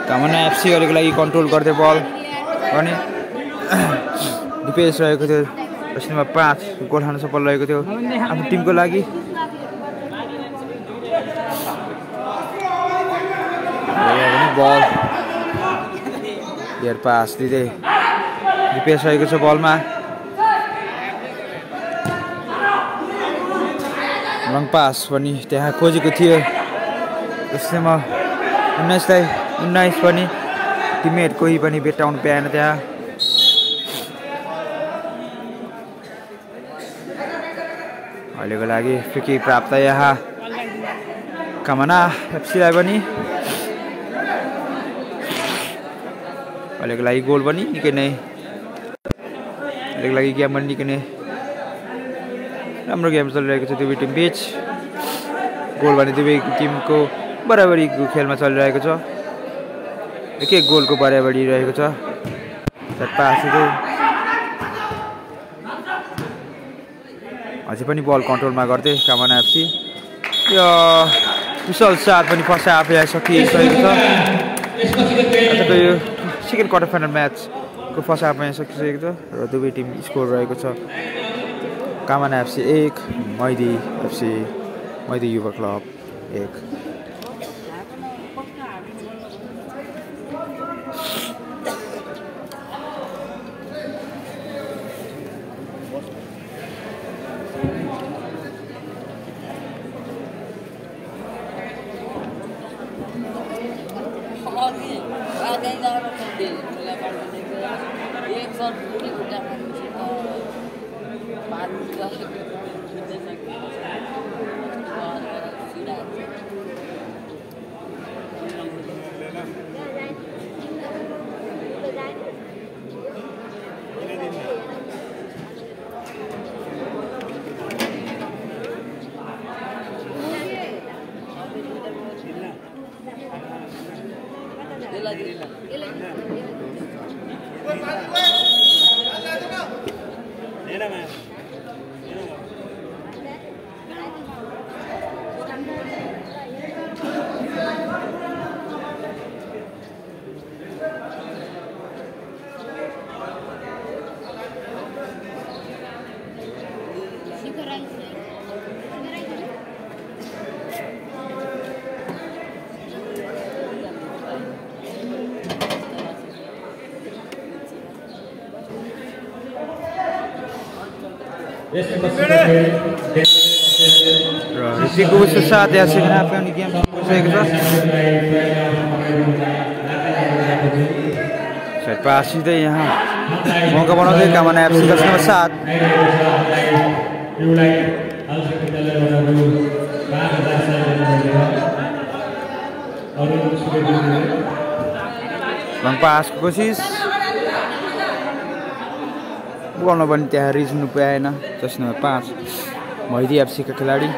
कामना एफसी अहिलेको लागि कन्ट्रोल गर्दै बल गर्ने डिपेस रहेको थियो दक्षिणमा पाँच गोल हाल्न सफल रहेको थियो आफ्नो टिमको लागि। बल एयर पास दिँदै डिपेस रहेको छ बलमा लङ पास पनि त्यहाँ खोजेको थियो त्यसैमा उन्नाइसलाई उन्नाइस पनि टिममेट कोही पनि भेटाउनु पाएन त्यहाँ अहिलेको लागि फ्रिकी प्राप्त यहाँ कामना एफसीलाई पनि अहिलेको लागि गोल पनि निकै नै अहिलेको लागि गेम पनि निकै नै राम्रो गेम चलिरहेको छ दुवै टिम बिच। गोल भने दुवै टिमको बराबरीको खेलमा चलिरहेको छ। एक एक गोलको बराबरी रहेको छ। अझै पनि बल कन्ट्रोलमा गर्दै कामना एफसी यो कुशल साथ पनि फर्स्ट हाफ सकिसकेको छ यो सेकेन्ड क्वार्टर फाइनल म्याचको फर्स्ट हाफमा सकिसकेको छ। र दुवै टिम स्कोर रहेको छ। कामना एफसी एक मैदी एफसी मैदी युवा क्लब एक भइसकेको छ सिधै यहाँ मौका बनाउँदै कामना कोसिस पनि त्यहाँ रिज्नु पाएन नम्बर पाँच मैदी एफसीका खेलाडी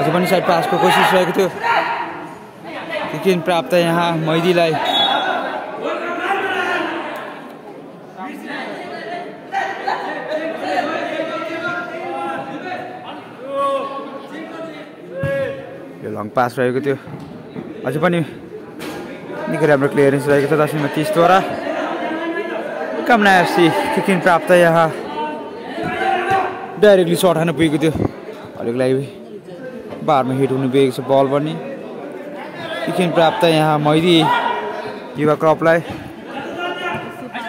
अझ पनि साइड पासको कोसिस रहेको थियो। किन प्राप्त यहाँ मैदीलाई? यो लङ पास रहेको थियो। अझै पनि निकै राम्रो क्लियरेन्स रहेको छ दस नम्बर तिसद्वारा। कामना एफसी किन प्राप्त यहाँ? डाइरेक्टली सर्ट हान्न पुगेको थियो। अलिक लागि बारमा हिट हुनु पुगेको छ बल पनि। किन प्राप्त यहाँ मैदी युवा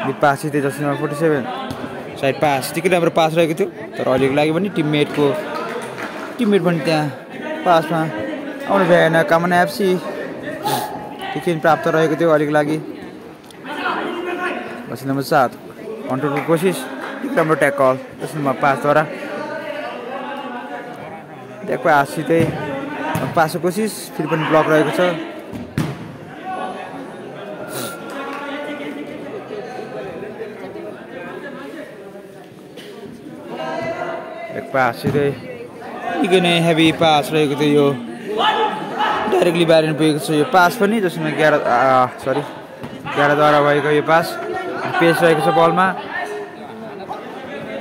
बिट पास थियो जस्तो number forty seven side pass निकै राम्रो पास रहेको थियो तर अहिलेको लागि पनि टिममेटको टिममेट पनि त्यहाँ पासमा आउनु भएन कामना एफसी। किन प्राप्त रहेको थियो अलिक लागि। बस नम्बर सात कन्ट्रोलको कोसिस राम्रो ट्याकल दस नम्बर पाँचद्वारा ट्याक पास सिधै पासको कोसिस फेरि पनि ब्लक रहेको छ। एक पास सिधै निकै नै हेभी पास रहेको थियो यो। डाइरेक्टली बाहिर पुगेको छ यो पास पनि जसमा एघार सरी एघारद्वारा भएको यो पास। पेस रहेको छ बलमा।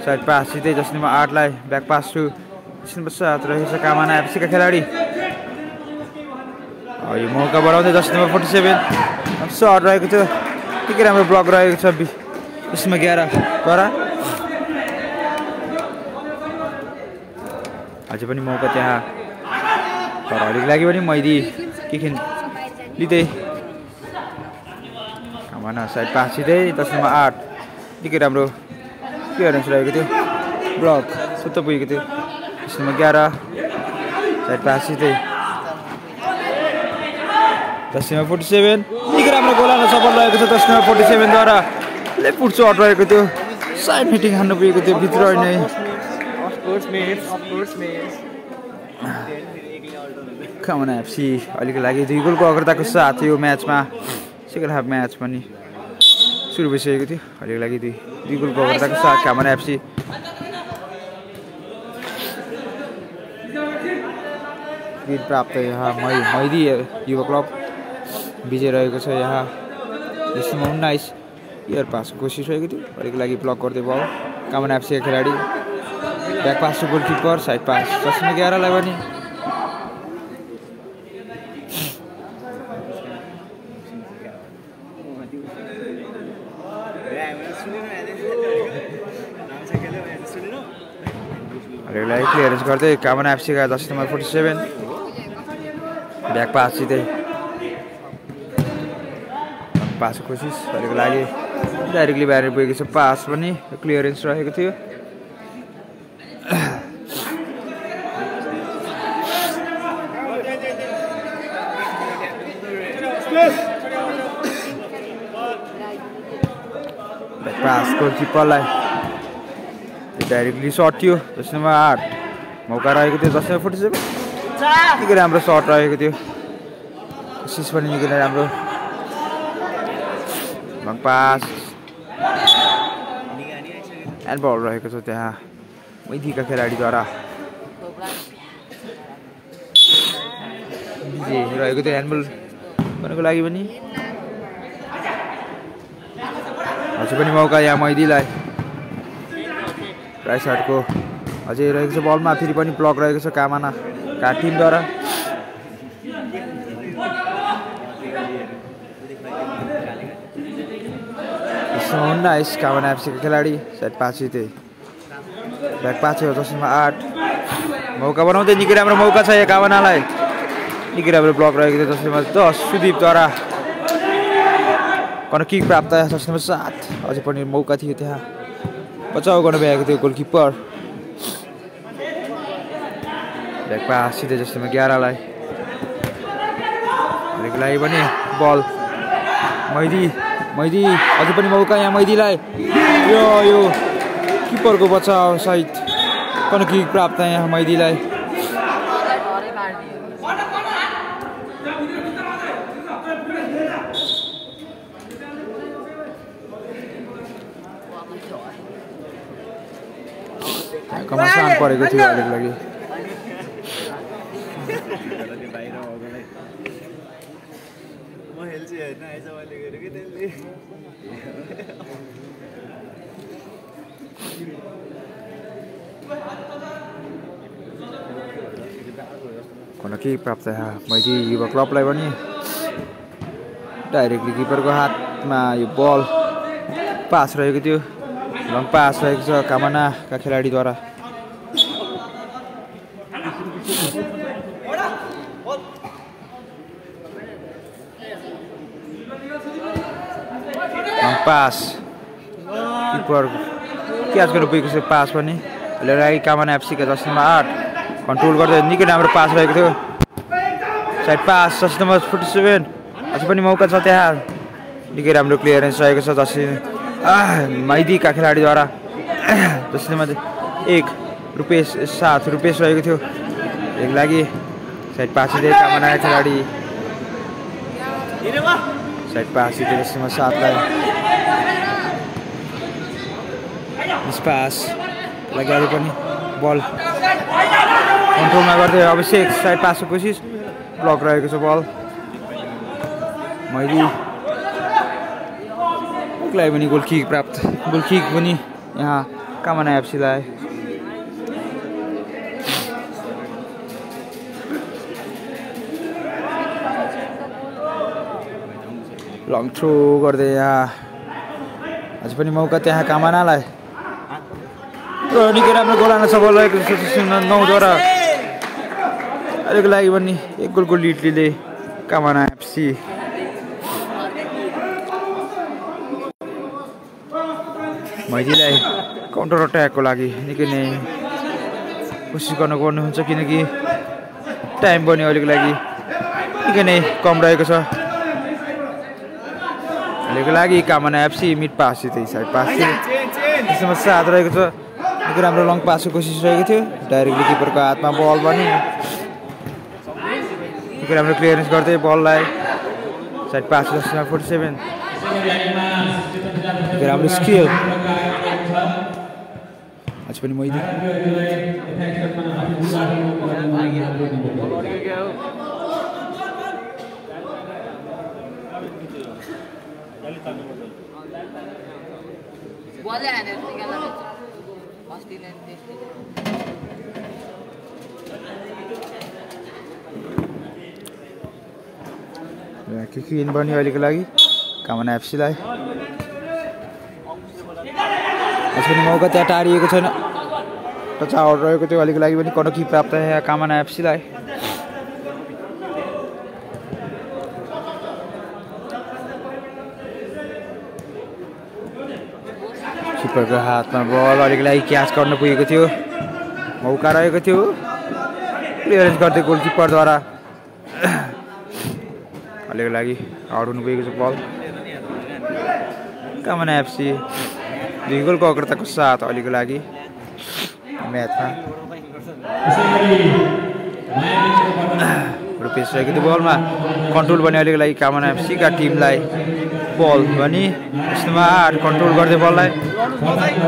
साइड पास सिधै जस नम्बर आठलाई ब्याक पास टु जस नम्बर सात रहेको छ कामाना एफसीका खेलाडी यो मौका बढाउँदै जस नम्बर फोर्टी सेभेन सर्ट रहेको थियो निकै राम्रो ब्लक रहेको छ यसमा एघारद्वारा अझै पनि मौका त्यहाँ तर अलिक लागि पनि मैदी के खेल लिँदै भन साइड पास सिधै दस नम्बर आठ निकै राम्रो क्लियरेन्स रहेको थियो ब्लक सुत्त पुगेको थियो दस नम्बर एघार साइड पास सिधै दस नम्बर फोर्टी सेभेन निकै राम्रो गोल हाल्न सफल रहेको छ दस नम्बर फोर्टी सेभेनद्वारा लेपुट सर्ट रहेको थियो साइड मिटिङ हान्नु पुगेको थियो भित्र नै खाना एफसी अलिक लागि दुई गोलको अग्रताको साथ यो म्याचमा सेकेन्ड हाफ म्याच पनि सुरु भइसकेको थियो अलिक लागि दुई दुई गोलको अग्रताको साथ खाना एफसी विन प्राप्त यहाँ मै, मैदी युवा क्लब विजय रहेको छ यहाँ। यसमा उन्नाइस इयर पासको कोसिस रहेको थियो। अलिक लागि ब्लक गर्दै भयो कामना एफसीका खेलाडी। Back pass goalkeeper side pass चस्मा एघारलाई पनि क्लियरेन्स गर्दै कामना एफसीका दस number forty seven back pass सिधै। पासको कोसिस गरेको लागि डाइरेक्टली बाहिर पुगेको छ। पास पनि क्लियरेन्स रहेको थियो। पास गोलकिपरलाई डाइरेक्टली सर्ट थियो। दस नम्बर आठ। मौका रहेको थियो दस सेभेन निकै राम्रो सर्ट रहेको थियो। कोसिस पनि निकै राम्रो। पास एन्ड बल रहेको छ त्यहाँ। मैदीका खेलाडीद्वारा। रहेको थियो ह्यान्डबल गर्नको लागि पनि। अझै पनि मौका यहाँ मैदीलाई। राइट साइडको अझै रहेको छ बलमा फेरि पनि ब्लक रहेको छ कामाना। का टिमद्वारा नाइस कामाना एफसीको खेलाडी सायद पाँच त्यही। ब्याक पाँच हो दसमा आठ। मौका बनाउँदै निकै राम्रो मौका छ यहाँ कामनालाई। निकै राम्रो ब्लक रहेको थियो दसमा दस सुदीपद्वारा कन किक प्राप्त दस नम्बर सात। अझै पनि मौका थियो त्यहाँ। बचाउ गर्न भ्याएको थियो गोलकिपर ब्याक पास सिधै जस्तोमा ग्यारहलाई लागि पनि बल मैदी मैदी। अझै पनि मौका यहाँ मैदीलाई। यो यो। किपरको बचाउ सहित कन किक प्राप्त यहाँ मैदीलाई। बाँडिदियो कमासान परेको थियो अहिलेको लागि म हेल्छु हेर्न आएछ मैले गरेको कि त्यसले के प्राप्त मैदी युवा क्लबलाई पनि डाइरेक्टली किपरको हातमा यो बल पास रहेको थियो लङ पास रहेको छ कामनाका खेलाडीद्वारा पास किपर क्याच गर्नु पुगेको छ पास पनि? अहिले राई कामना एफसीका नम्बर आठ। कन्ट्रोल गर्दै निकै राम्रो पास रहेको थियो। साइड पास दस नम्बर फोर्टी सेभेन अझै पनि मौका छ त्यहाँ। निकै राम्रो क्लियरेन्स रहेको छ दस माइदीका खेलाडीद्वारा। दस नम्बर एक रुपेश सात रुपेश रहेको थियो। एक लागि साइड पास कामना खेलाडी। साइड पास सातलाई पास लागि अरू पनि बल कन्ट्रोलमा गर्दै अभिषेक साइड पासको कोसिस ब्लक रहेको छ बल मैले लागि पनि गोल किक प्राप्त। गोल किक पनि यहाँ कामना एफसीलाई लङ थ्रो गर्दै यहाँ। अझै पनि मौका त्यहाँ कामनालाई र निकै राम्रो गोल हाल्न सफल रहेको नौद्वारा। अहिलेको लागि पनि एक गोलको लिड लिँदै कामना एफसी मैदीलाई काउन्टर अट्याकको लागि निकै नै कोसिस गर्नु गर्नुहुन्छ किनकि टाइम पनि अहिलेको लागि निकै नै कम रहेको छ। अहिलेको लागि कामना एफसी मिड पास त्यही साइड पास त्यसमा साथ रहेको छ। निकै राम्रो लङ पासको कोसिस रहेको थियो डाइरेक्टली किपरको हातमा बल पनि निकै राम्रो क्लियरेन्स गर्दै बललाई साइड पास जसमा फोर्टी सेभेन निकै राम्रो स्किल आज पनि मैले बलै हानेर निकाल्न के के इन बन्यो अहिलेको लागि? कामना एफसीलाई। पनि मौका त्यहाँ टारिएको छैन। टच आउट रहेको थियो अहिलेको लागि पनि कटकी प्राप्त यहाँ कामना एफसीलाई। किपरको हातमा बल अलिक लागि क्याच गर्न पुगेको थियो। मौका रहेको थियो। क्लियरेन्स गर्दै गोलकिपरद्वारा अहिलेको लागि आउट हुनु पुगेको छ बल। कामना एफसी दुई गोलको अग्रताको साथ अहिलेको लागि म्याचमा। रुपेश रहेको त्यो बलमा। कन्ट्रोल गर्ने अहिलेको लागि कामना एफसीका टिमलाई बल भने यस्तोमा आठ कन्ट्रोल गर्दै बललाई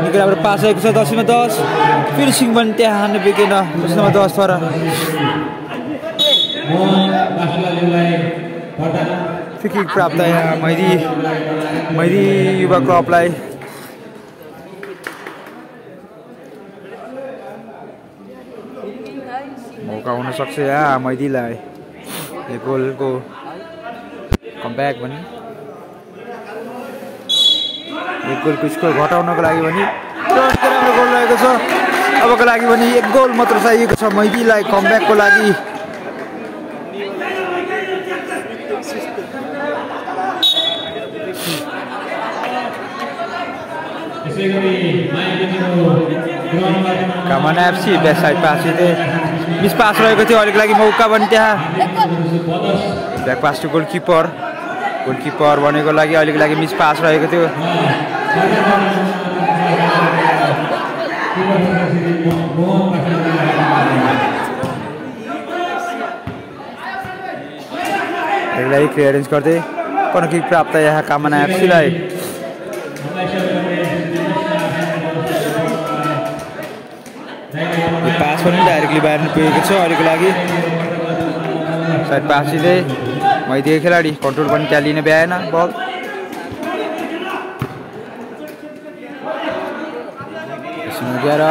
निकै राम्रो पास रहेको छ दसैँमा दस। फिनिसिङ पनि त्यहाँ हान्नु पुगेन दसैँमा दस तर फ्री प्राप्त यहाँ मैदी मैदी युवा क्लबलाई। मौका हुनसक्छ यहाँ मैदीलाई। गोलको कमब्याक पनि। एक गोलको स्कोर घटाउनको लागि पनि राम्रो गोल रहेको छ। अबको लागि पनि एक गोल मात्र चाहिएको छ मैदीलाई कमब्याकको लागि। Kamana FC back side pass थियो मिस पास रहेको थियो अहिलेको लागि मौका पनि त्यहाँ back pass to goalkeeper goalkeeper भनेको लागि अहिलेको लागि मिस पास रहेको थियो। लागि क्लियरेन्स गर्दै कर्नर प्राप्त यहाँ कामना एफसीलाई। यो पास पनि डाइरेक्टली बाहिर पुगेको छ अहिलेको लागि। सायद पास मैदिएको खेलाडी कन्ट्रोल पनि त्यहाँ लिन भ्याएन बल गएर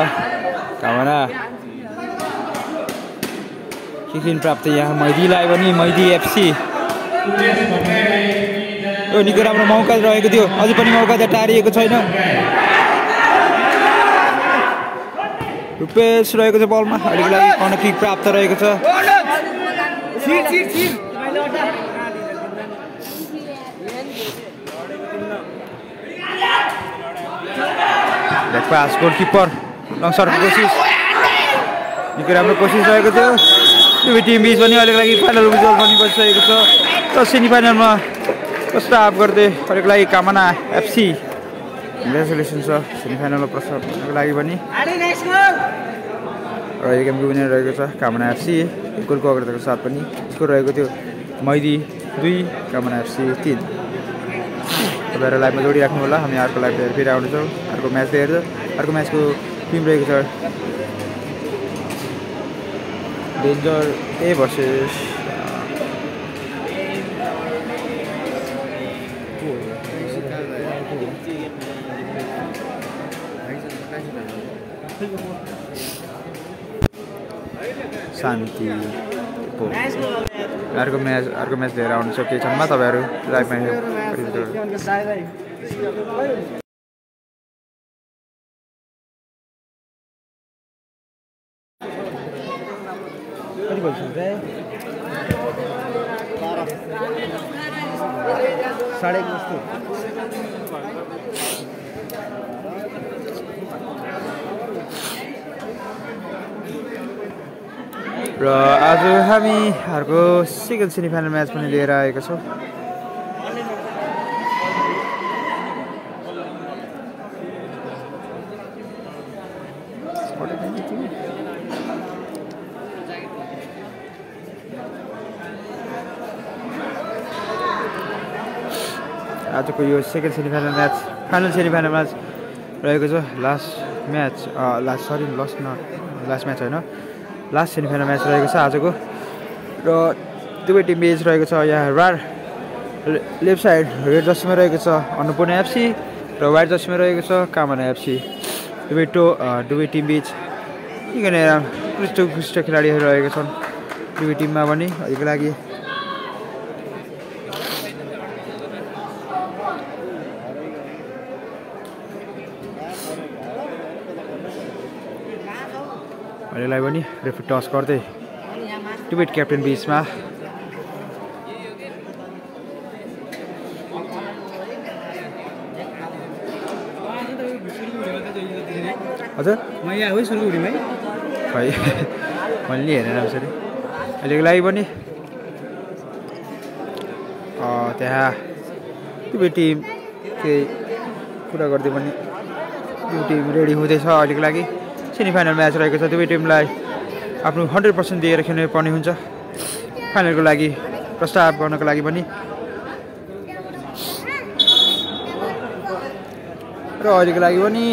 कामना किकिन प्राप्त यहाँ मैदीलाई पनि मैदी एफसी यो निकै राम्रो मौका रहेको थियो। अझै पनि मौका त टारिएको छैन। रुपेश रहेको छ बलमा। अहिलेको लागि किक प्राप्त रहेको छ। ब्याक पास गोलकिपर लङ सर्टको कोसिस निकै राम्रो कोसिस रहेको थियो. दुवै टिम बिच पनि अहिलेको लागि फाइनल रिजल्ट पनि बसिसकेको छ। र सेमी फाइनलमा कस्तो आफ गर्दै अहिलेको लागि कामना एफसी कङ्ग्रेचुलेसन छ सेमी फाइनलमा प्रस्तावको लागि पनि। र यो गेमको विनर रहेको छ कामना एफसी गोलको अग्रताको साथ पनि स्कोर रहेको थियो मैदी दुई कामना एफसी तिन। तपाईँहरू लाइभमा जोडिराख्नु होला। हामी अर्को लाइभ फेरि आउनेछौँ। अर्को म्याच लिएर अर्को म्याचको टिम रहेको छ। Danger A versus. शान्ति। पो अर्को म्याच अर्को म्याच लिएर आउनु सकेछम्म तपाईँहरू लाइभमा कति बज्छ साढे र आज हामी अर्को सेकेन्ड सेमी फाइनल म्याच पनि लिएर आएको छौँ। आजको यो second semi final match final semi final match रहेको छ। Last match last sorry last न लास्ट म्याच होइन। लास्ट सेमी फाइनल म्याच रहेको छ आजको। र दुवै टिम बिच रहेको छ यहाँ रार लेफ्ट साइड रेड जर्सीमा रहेको छ अन्नपूर्ण एफसी र वाइट जर्सीमा रहेको छ कामना एफसी। दुवै टो दुवै टिम बिच निकै नै उत्कृष्ट उत्कृष्ट खेलाडीहरू रहेका छन्। दुवै टिममा पनि अहिलेको लागि अहिलेलाई पनि रेफ्री टस गर्दै टिबेट क्याप्टेन बिचमा। हजुर? मैं यहाँ हो सिलगढीमै खै मैले नि हेरेन राम्ररी अहिलेको लागि पनि। त्यहाँ टिम केही कुरा गर्दै पनि दुई टिम रेडी हुँदैछ अहिलेको लागि। सेमिफाइनल म्याच रहेको छ। दुवै टिमलाई आफ्नो हन्ड्रेड पर्सेन्ट दिएर खेल्नु पर्ने हुन्छ। फाइनलको लागि प्रस्ताव गर्नको लागि पनि। र अहिलेको लागि पनि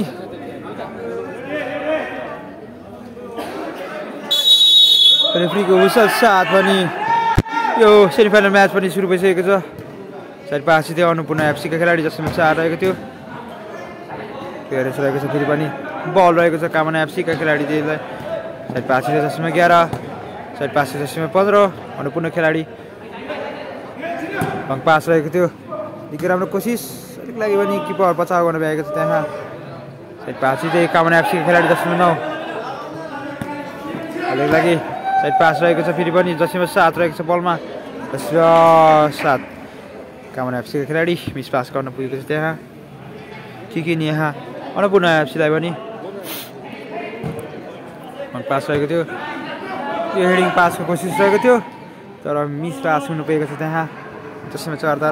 रेफ्रीको हुसल साथ पनि यो सेमिफाइनल म्याच पनि सुरु भइसकेको छ। सायद पासी थियो अन्नपूर्ण एफसीका खेलाडी जसमा चार रहेको थियो। प्लेयर्स रहेको छ फेरि पनि। बल रहेको छ कामना एफसीका खेलाडी त्यसलाई सायद पासी थियो जसमा एघार सायद पासी जसमा पन्ध्र अन्नपूर्ण खेलाडी। भङ पास रहेको थियो। निकै राम्रो कोसिस। अलिक लागि पनि किपर बचाउ गर्न भ्याएको छ त्यहाँ। सायद पासी चाहिँ कामना एफसीका खेलाडी जसमा नौ। अलिक लागि सायद पास रहेको छ फेरि पनि। जसमा सात रहेको छ बलमा। जसमा सात। कामना एफसीका खेलाडी मिस पास गर्न पुगेको छ त्यहाँ। के के नि यहाँ? अन्नपूर्ण एफसीलाई पनि पास रहेको थियो। यो हेडिङ पासको कोसिस रहेको थियो तर मिस पास हुनु पुगेको छ त्यहाँ। जसमा चढ्दा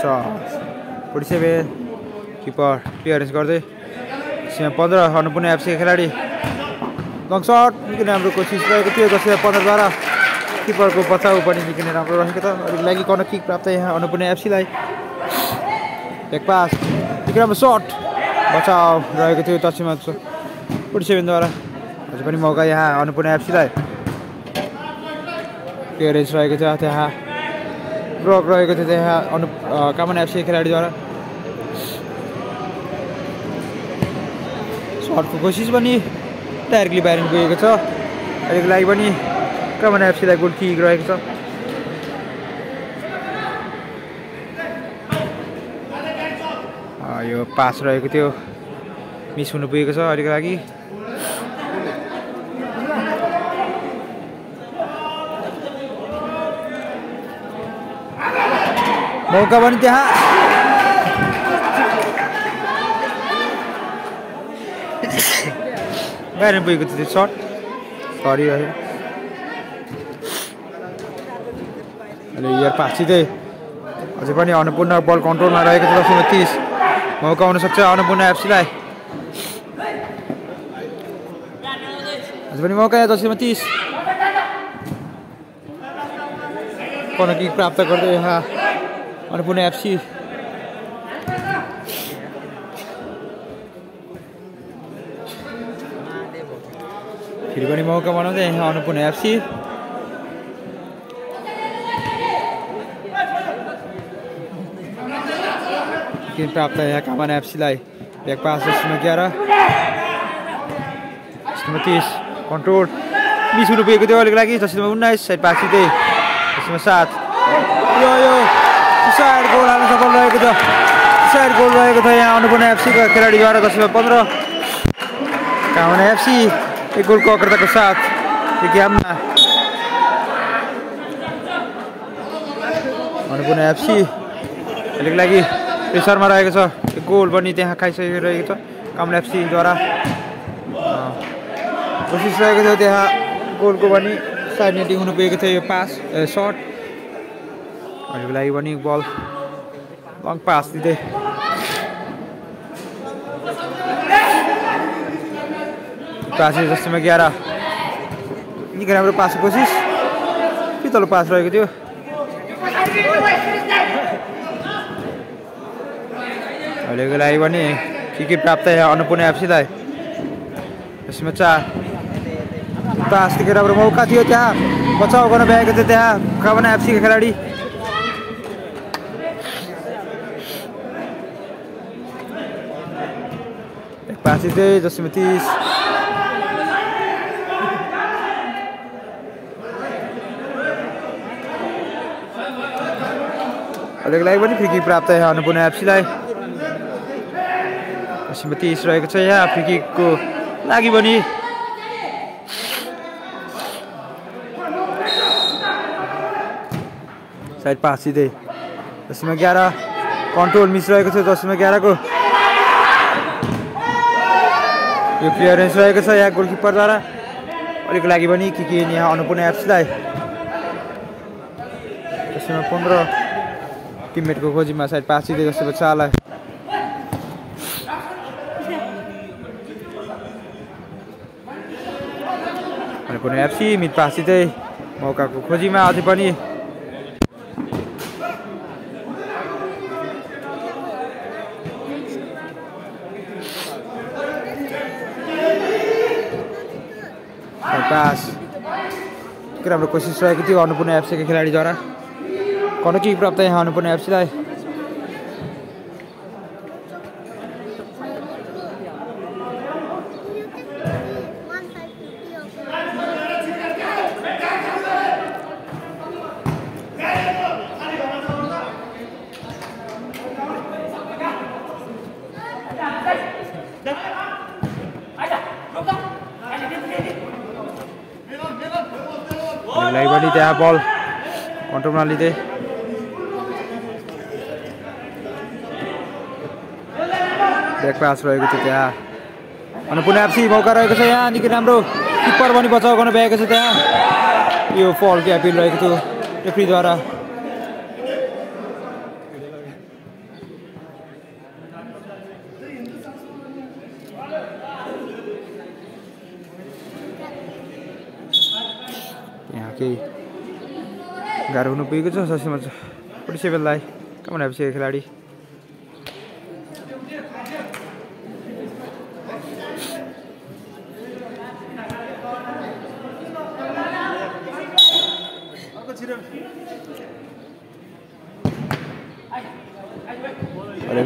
छ। फोर्टी सेभेन किपर क्लियरेन्स गर्दै। सीमा पन्ध्र अन्नपूर्ण एफसीका खेलाडी। लङ सर्ट निकै राम्रो कोसिस रहेको थियो। जसमा पन्ध्रद्वारा किपरको बचाउ पनि निकै नै राम्रो रहेको छ। अलिक लागि कर्नर किक प्राप्त यहाँ अन्नपूर्ण एफसीलाई एक पास राम्रो सर्ट बचाउ रहेको थियो फोर्टी सेभेनद्वारा अझै पनि मौका यहाँ अन्नपूर्ण एफसीलाई। क्लियरेन्स रहेको थियो त्यहाँ। ब्लक रहेको थियो त्यहाँ अनु कामन एफसी खेलाडीद्वारा। सर्टको कोसिस पनि डाइरेक्टली बाहिर गएको छ। अहिलेको लागि पनि कामन एफसीलाई गोल किक रहेको छ यो पास रहेको थियो। मिस हुनु पुगेको छ अहिलेको लागि। मौका पनि त्यहाँ। बाहिर पुगेको थियो त्यो सर्ट सरी रह्यो अहिले इयर पासिँदै अझै पनि अन्नपूर्ण बल कन्ट्रोलमा रहेको छ दसैँमा तिस। मौका आउनसक्छ अन्नपूर्ण एफसीलाई अझै पनि मौका दसैँमा तिस प्राप्त गर्दै यहाँ अन्नपूर्ण एफसी फेरि पनि मौका बनाउँदै यहाँ अन्नपूर्ण एफसी किन प्राप्त यहाँ कामान एफसीलाई ब्याक पास जसमा एघार जसमा तिस कन्ट्रोल बिस हुनु पुगेको थियो अलिक लागि जसमा उन्नाइस साइड पास थिएँ जसमा सात यो यो साइड गोल हाल्न सफल रहेको छ साइड गोल रहेको छ यहाँ अन्नपूर्ण एफसीको खेलाडीद्वारा जसमा पन्ध्र कामना एफसी एक गोलको अग्रताको साथ यो गेममा अन्नपूर्ण एफसी अहिलेको लागि प्रेसरमा रहेको छ। गोल पनि त्यहाँ खाइसकेको रहेको छ कामना एफसीद्वारा कोसिस रहेको थियो त्यहाँ गोलको पनि। साइड नेटिङ हुनु पुगेको थियो यो पास सर्ट अहिलेको लागि पनि बल लङ पास दिँदै। पास जस्तोमा एघार निकै राम्रो पासको कोसिस। के तल पास रहेको थियो। अहिलेको लागि पनि के के प्राप्त यहाँ अन्नपूर्ण एफसीलाई यसमा चार पास निकै राम्रो मौका थियो त्यहाँ बचाउ गर्न भ्याएको थियो त्यहाँ कामना एफसीका खेलाडी पासी चाहिँ जसमा तिस अहिलेको लागि पनि फ्रिकिक प्राप्त यहाँ अन्नपूर्ण एफसीलाई जसमा तिस रहेको छ यहाँ फ्रिकिकको लागि पनि। सायद पास सिधै जसमा एघार कन्ट्रोल मिस रहेको छ जसमा एघारको। यो क्लियरेन्स रहेको छ यहाँ गोलकिपरद्वारा अलिक लागि पनि के के यहाँ अन्नपूर्ण एप्सलाई। त्यसमा पन्ध्र टिममेटको खोजीमा सायद पास दिँदै जस्तो लाग्छ पनि एफसी मिड पास दिँदै मौकाको खोजीमा अझै पनि। राम्रो कोसिस रहेको थियो अन्नपूर्ण एफसीका खेलाडीद्वारा? कर्नर किक प्राप्त यहाँ अन्नपूर्ण एफसीलाई लागि कन्ट्रोलमा लिँदै ब्याक पास रहेको थियो त्यहाँ अनि पुनः एफसी मौका रहेको छ यहाँ निकै राम्रो किप्पर पनि बचाउ गर्न भ्याएको छ त्यहाँ यो फलको एपिल रहेको थियो रेफ्रीद्वारा यहाँ केही गाह्रो हुनु पुगेको छ ससीमा फोर्टी सेभेनलाई कमान एफसीको खेलाडी।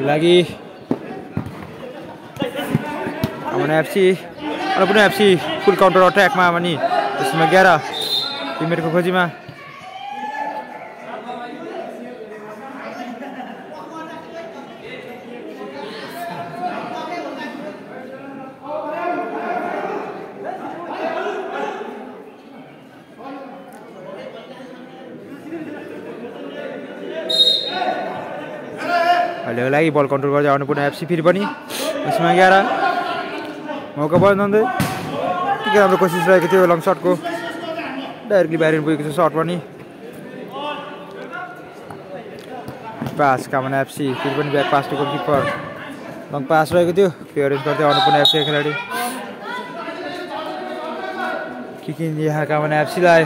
लागि। एफसी अरू पनि एफसी फुल काउन्टर अट्याकमा पनि त्यसमा एघार। टिममेटको खोजीमा अहिलेको लागि बल कन्ट्रोल गर्दै आउनुपर्ने एफसी फेरि पनि। यसमा एघार। मौका बनाउँदै निकै राम्रो कोसिस रहेको थियो लङ सटको डाइरेक्टली बाहिर पुगेको छ सट पनि। पास कामना एफसी फेरि पनि back pass to keeper long pass रहेको थियो। क्लियरेन्स गर्दै आउनुपर्ने एफसी खेलाडी। किकिन यहाँ कामना एफसीलाई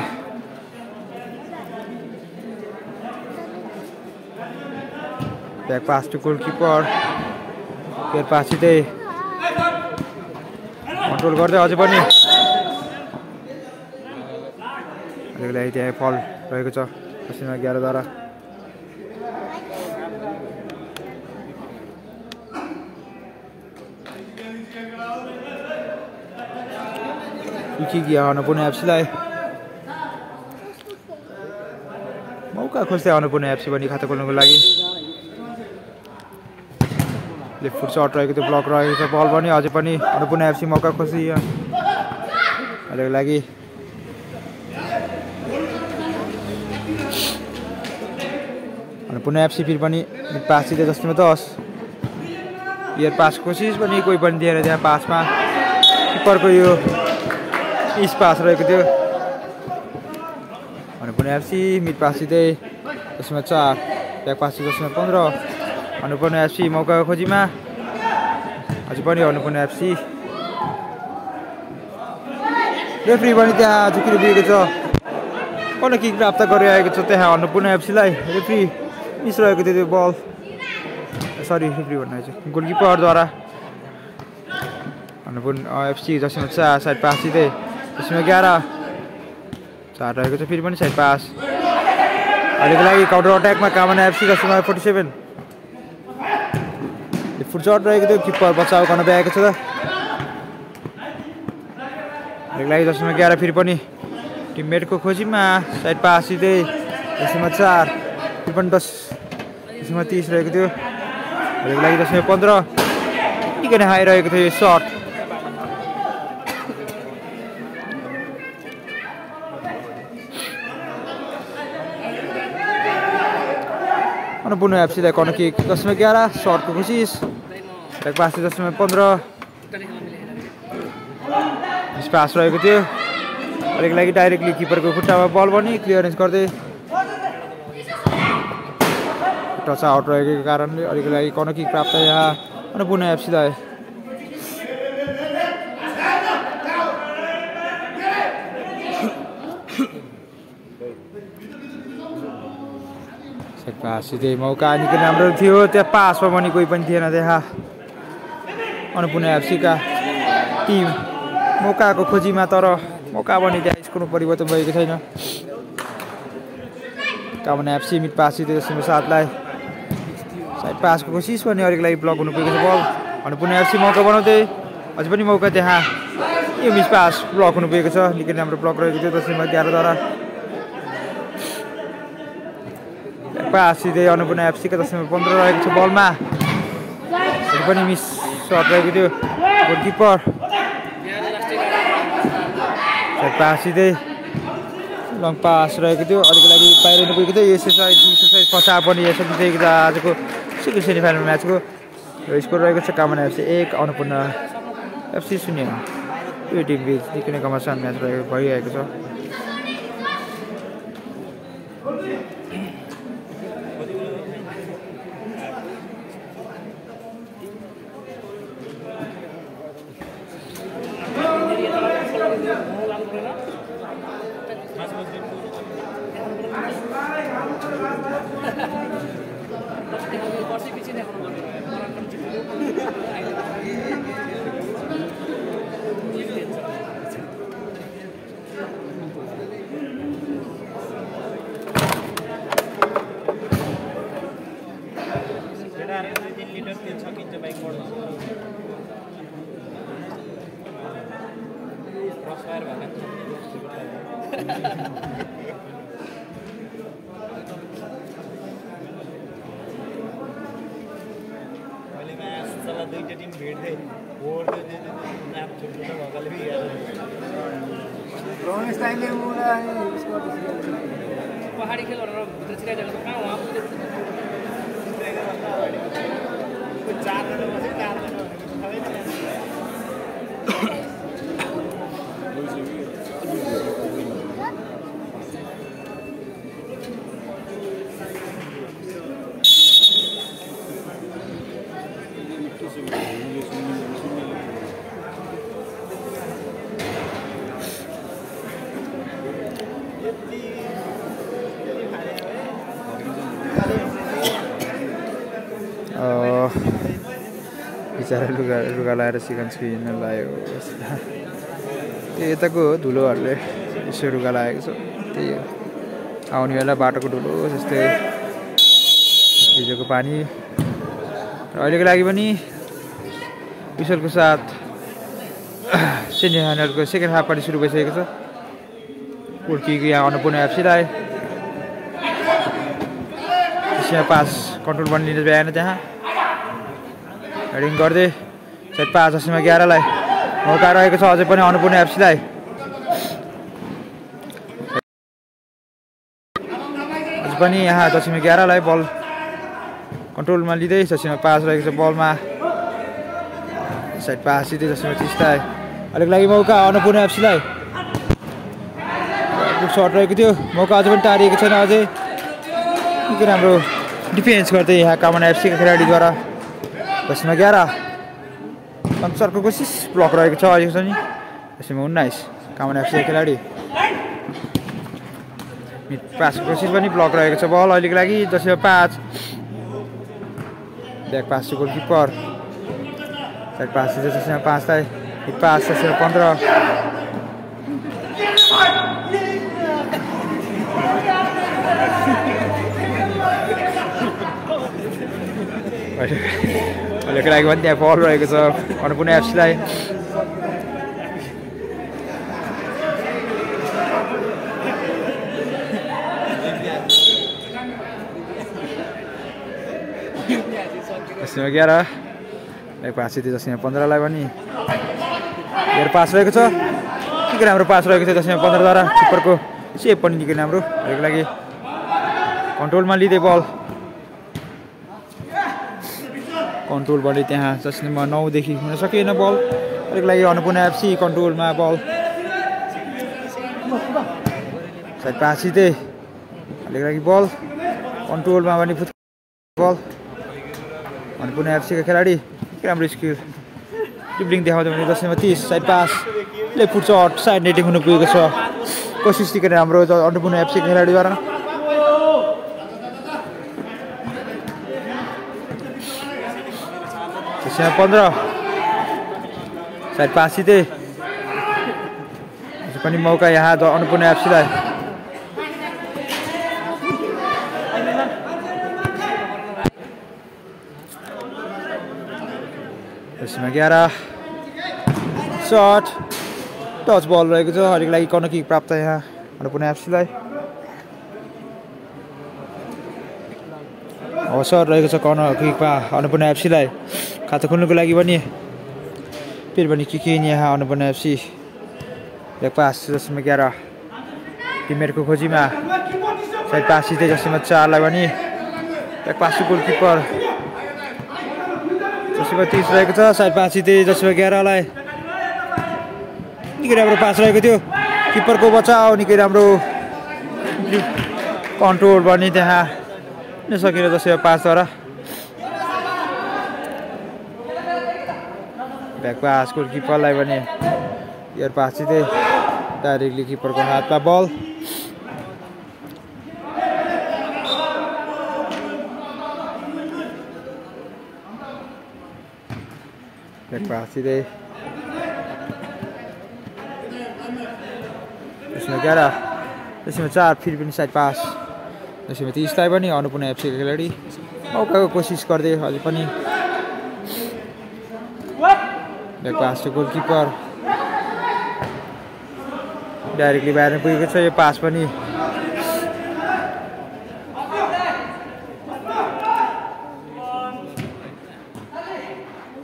ब्याक पास टु गोलकिपर फेरि पास छिटै कन्ट्रोल गर्दै अझै पनि अहिलेको त्यहाँ फल रहेको छ पसिना एघारद्वारा कि अन्नपूर्ण एफसीलाई मौका खोज्दै अन्नपूर्ण एफसी पनि खाता खोल्नुको लागि लेफ्ट फुट सर्ट रहेको थियो ब्लक रहेको छ बल पनि अझै पनि अन्नपूर्ण एफसी मौका खोजी अहिलेको लागि। अन्नपूर्ण एफसी फेरि पनि पास दिँदै जस्तोमा दस। इयर पास कोसिस पनि कोही पनि दिएर त्यहाँ पासमा किपरको यो इस पास रहेको थियो अन्नपूर्ण एफसी मिड पास दिँदै जसमा चार ब्याक पास जसमा पन्ध्र अन्नपूर्ण एफसी मौकाको खोजीमा अझै पनि अन्नपूर्ण एफसी रेफ्री पनि त्यहाँ झुकिनु पुगेको छ कन किक प्राप्त गरिरहेको छ त्यहाँ अन्नपूर्ण एफसीलाई रेफ्री मिस रहेको थियो त्यो बल सरी रेफ्री भन्नु चाहिँ गोलकिपरद्वारा अन्नपूर्ण एफसी जसमा चार साइड पास दिँदै त्यसमा एघार चार रहेको छ फेरि पनि साइड पास अहिलेको लागि काउन्टर अट्याकमा कामना एफसी जसमा फोर्टी सेभेन फुट सर्ट रहेको थियो किप्पर बचाउ गर्न भ्याएको छ त। लागि जसमा एघार फेरि पनि टिममेटको खोजीमा साइड पास दिँदै त्यसमा चार फेरि पनि दस त्यसमा तिस रहेको थियो। लागि जसमा पन्ध्र निकै नै हाइरहेको थियो यो सर्ट। अन्नपूर्ण एफसीलाई कर्न किक दसमा एघार सर्टको कोसिस पास दसमा पन्ध्र पास रहेको थियो अहिलेको लागि डाइरेक्टली किपरको खुट्टामा बल पनि क्लियरेन्स गर्दै टच आउट रहेको कारणले अलिकति लागि कर्नर किक प्राप्त यहाँ। अन्नपूर्ण एफसीलाई सिधै मौका निकै राम्रो थियो। त्यहाँ पासमा पनि कोही पनि थिएन त्यहाँ। अन्नपूर्ण एफसीका टिम। मौकाको खोजीमा तर मौका पनि त्यहाँ स्कोरमा परिवर्तन भएको छैन। कामना एफसी मिड पास जितेको सिमी साथलाई। साइड पासको कोसिस पनि अलिक लागि ब्लक हुनु पुगेको छ बल अन्नपूर्ण एफसी मौका बनाउँदै अझै पनि मौका त्यहाँ। यो मिस पास ब्लक हुनु पुगेको छ निकै राम्रो ब्लक रहेको थियो दसैँमा एघारद्वारा पास सिधै अन्नपूर्ण एफसीको दसैँमा पन्ध्र रहेको छ बलमा। पनि मिस सट रहेको थियो। गोलकिपर। पास सिधै लङ पास रहेको थियो। अलिक लागि बाहिर पुगेको थियो। यसो साइड फसा पनि यसो दिएको छ आजको सिक्किम सेमी फाइनल म्याचको स्कोर रहेको छ कामना एफसी एक अन्नपूर्ण एफसी शून्य। यो टिम बिच निकै नै घमासान म्याच रहेको भइरहेको छ। बिचरा लुगा लुगा लगाएर चिकन हिँड्न लगायो त्यो यताको धुलोहरूले यसो लुगा लगाएको छ। त्यही हो। आउने बेला बाटोको धुलो जस्तै। हिजोको पानी। र अहिलेको लागि पनि विशलको साथ सेमी फाइनलको सेकेन्ड हाफ पनि सुरु भइसकेको छ। उर्कीको यहाँ अन्नपूर्ण एफसीलाई। त्यसमा पास कन्ट्रोल पनि लिन भ्याएन त्यहाँ। हेडिङ गर्दै सायद पाँच असीमा एघारलाई मौका रहेको छ अझै पनि अन्नपूर्ण एफसीलाई अझै पनि यहाँ दसैँमा एघारलाई बल कन्ट्रोलमा लिँदै दसैँमा पास रहेको छ बलमा। साइड पास लिँदै दसैँमा तिसलाई। अलिक लागि मौका अन्नपूर्ण एफसीलाई सर्ट रहेको थियो। मौका अझै पनि टारिएको छैन अझै। निकै राम्रो डिफेन्स गर्दै यहाँ कामना एफसीका खेलाडीद्वारा। दसमा एघार पम्चरको कोसिस ब्लक रहेको छ अहिलेको छ दसमा उन्नाइस कामना एफसी खेलाडी मिड पासको कोसिस पनि ब्लक रहेको छ बल अहिलेको लागि दसमा पाँच ब्याक पास चाहिँ गोलकिपर साइड पास दसमा पाँचलाई मिड पास दसमा पन्ध्र अहिलेको लागि पनि त्यहाँ बल रहेको छ अन्नपूर्ण एफसीलाई दसैँ एघार एक पास थियो दसैँ पन्ध्रलाई पनि मेरो पास रहेको छ निकै राम्रो पास रहेको थियो दसैँ पन्ध्रद्वारा किपरको सेप पनि निकै राम्रोहरूको लागि कन्ट्रोलमा लिँदै बल कन्ट्रोल बढी त्यहाँ जसमा नौदेखि हुन सकेन बल। अलिक लागि अन्नपूर्ण एफसी कन्ट्रोलमा बल। सायद पासिँदै अलिक लागि बल। कन्ट्रोलमा पनि फुट बल। अनि पुनः एफसीका खेलाडी। राम्रो स्किल। टिप्लिङ देखाउँछ भने दसैँमा तिस साइड पास ले फुट्छ हट साइड नेटिङ हुनु पुगेको छ। कोसिस निकै राम्रो अन्नपूर्ण एफसीका खेलाडीद्वारा। त्यसमा पन्ध्र सायद पास जिते अझै पनि मौका यहाँ द अन्नपूर्ण एफसीलाई त्यसमा एघार सट टच बल रहेको छ अहिलेको लागि कर्नर किक प्राप्त यहाँ अन्नपूर्ण एफसीलाई अवसर रहेको छ कर्नर किकमा अन्नपूर्ण एफसीलाई। खाता खोल्नुको लागि पनि फेरि पनि के के यहाँ अन्नपूर्ण एफसी? ब्याक पास जसमा टिममेटको खोजीमा सायद पास जिते जसमा चारलाई पनि ब्याक पासको गोलकिपर। जसमा तिस रहेको छ सायद पास जिते जसमा एघारलाई निकै राम्रो पास रहेको थियो। किपरको बचाउ निकै राम्रो। कन्ट्रोल गर्ने त्यहाँ। सकेर जसमा पासद्वारा ब्याक पास किपरलाई पनि एयर पास चाहिँ डाइरेक्टली किपरको हातमा बल ब्याक पास चाहिँ त्यसमा एघार त्यसमा चार फेरि पनि साइड पास त्यसमा तिसलाई पनि अन्नपूर्ण एफसीको खेलाडी। मौकाको कोसिस गर्दै अझै पनि ब्याक पास चाहिँ गोलकिपर। डाइरेक्टली बाहिर पुगेको छ यो पास पनि।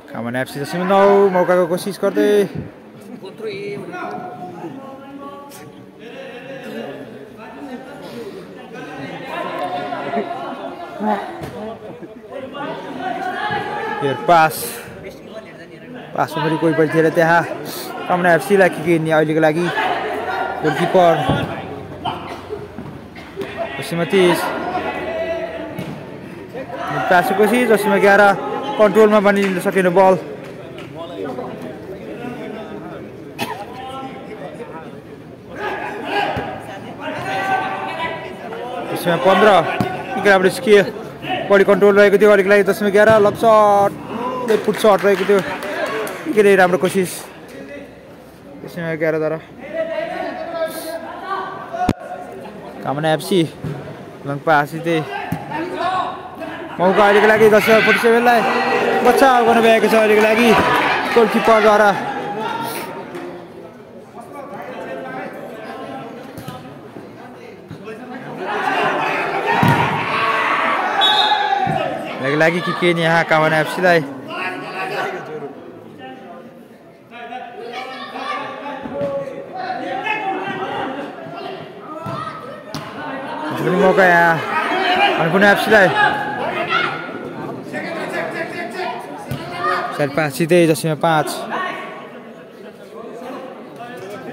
कामन एफसी जसमा नौ मौकाको कोसिस गर्दै। हेर पास पासमा पनि कोही पनि थिएन त्यहाँ कामना एफसीलाई के के अहिलेको लागि गोलकिपर जसमा तिस कोसिस जसमा एघार कन्ट्रोलमा पनि सकेन बल पन्ध्र निकै राम्रो स्के बडी कन्ट्रोल रहेको थियो। अलिक लागि दसमा एघार सट फुट सट रहेको थियो। निकै राम्रो कोसिस। त्यसमा एघारद्वारा कामना एफसी लङ्पा हाँसी त्यही मौका अहिलेको लागि दस फोर्टी सेभेनलाई बचाउ गर्नु भएको छ अहिलेको लागि। गोलकिपरद्वारा अहिलेको लागि कि के नि यहाँ कामना एफसीलाई पनि मौका यहाँ अन्नपूर्ण एफसीलाई सायद पाँच सिधै जसमा पाँच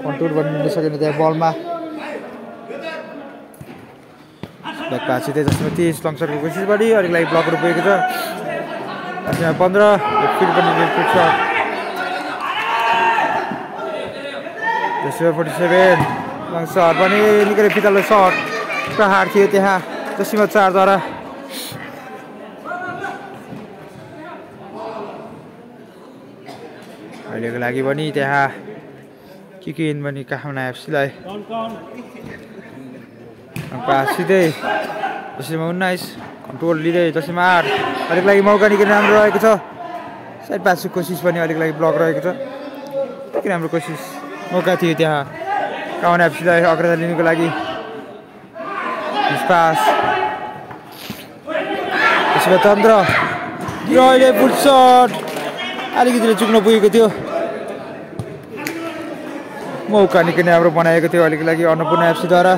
कन्ट्रोल गर्नु सकेन त्यहाँ बलमा ब्याक पाँच सिधै जसमा तिस लङ्सरको कोसिस गरी अलिक लागि ब्लकहरू पुगेको छ। जसमा पन्ध्र फेरि पनि पुग्छ फोर्टी सेभेन लङ्सर पनि निकै पितालो सर्ट प्रहार थियो त्यहाँ जसमा चारद्वारा अहिलेको लागि पनि त्यहाँ के के पनि काठमाडौँ एफसीलाई। पास सिधै दसैँमा उन्नाइस कन्ट्रोल लिँदै दसैँमा आठ अलिक लागि मौका निकै राम्रो रहेको छ साइड पासको कोसिस पनि अलिक लागि ब्लक रहेको छ निकै राम्रो कोसिस मौका थियो त्यहाँ काउन एफसीलाई अग्रता लिनुको लागि पास त्यसमा तन्त्र अहिले फुट सट अलिकति चुक्न पुगेको थियो मौका निकै राम्रो बनाएको थियो अलिकति लागि अन्नपूर्ण एफसीद्वारा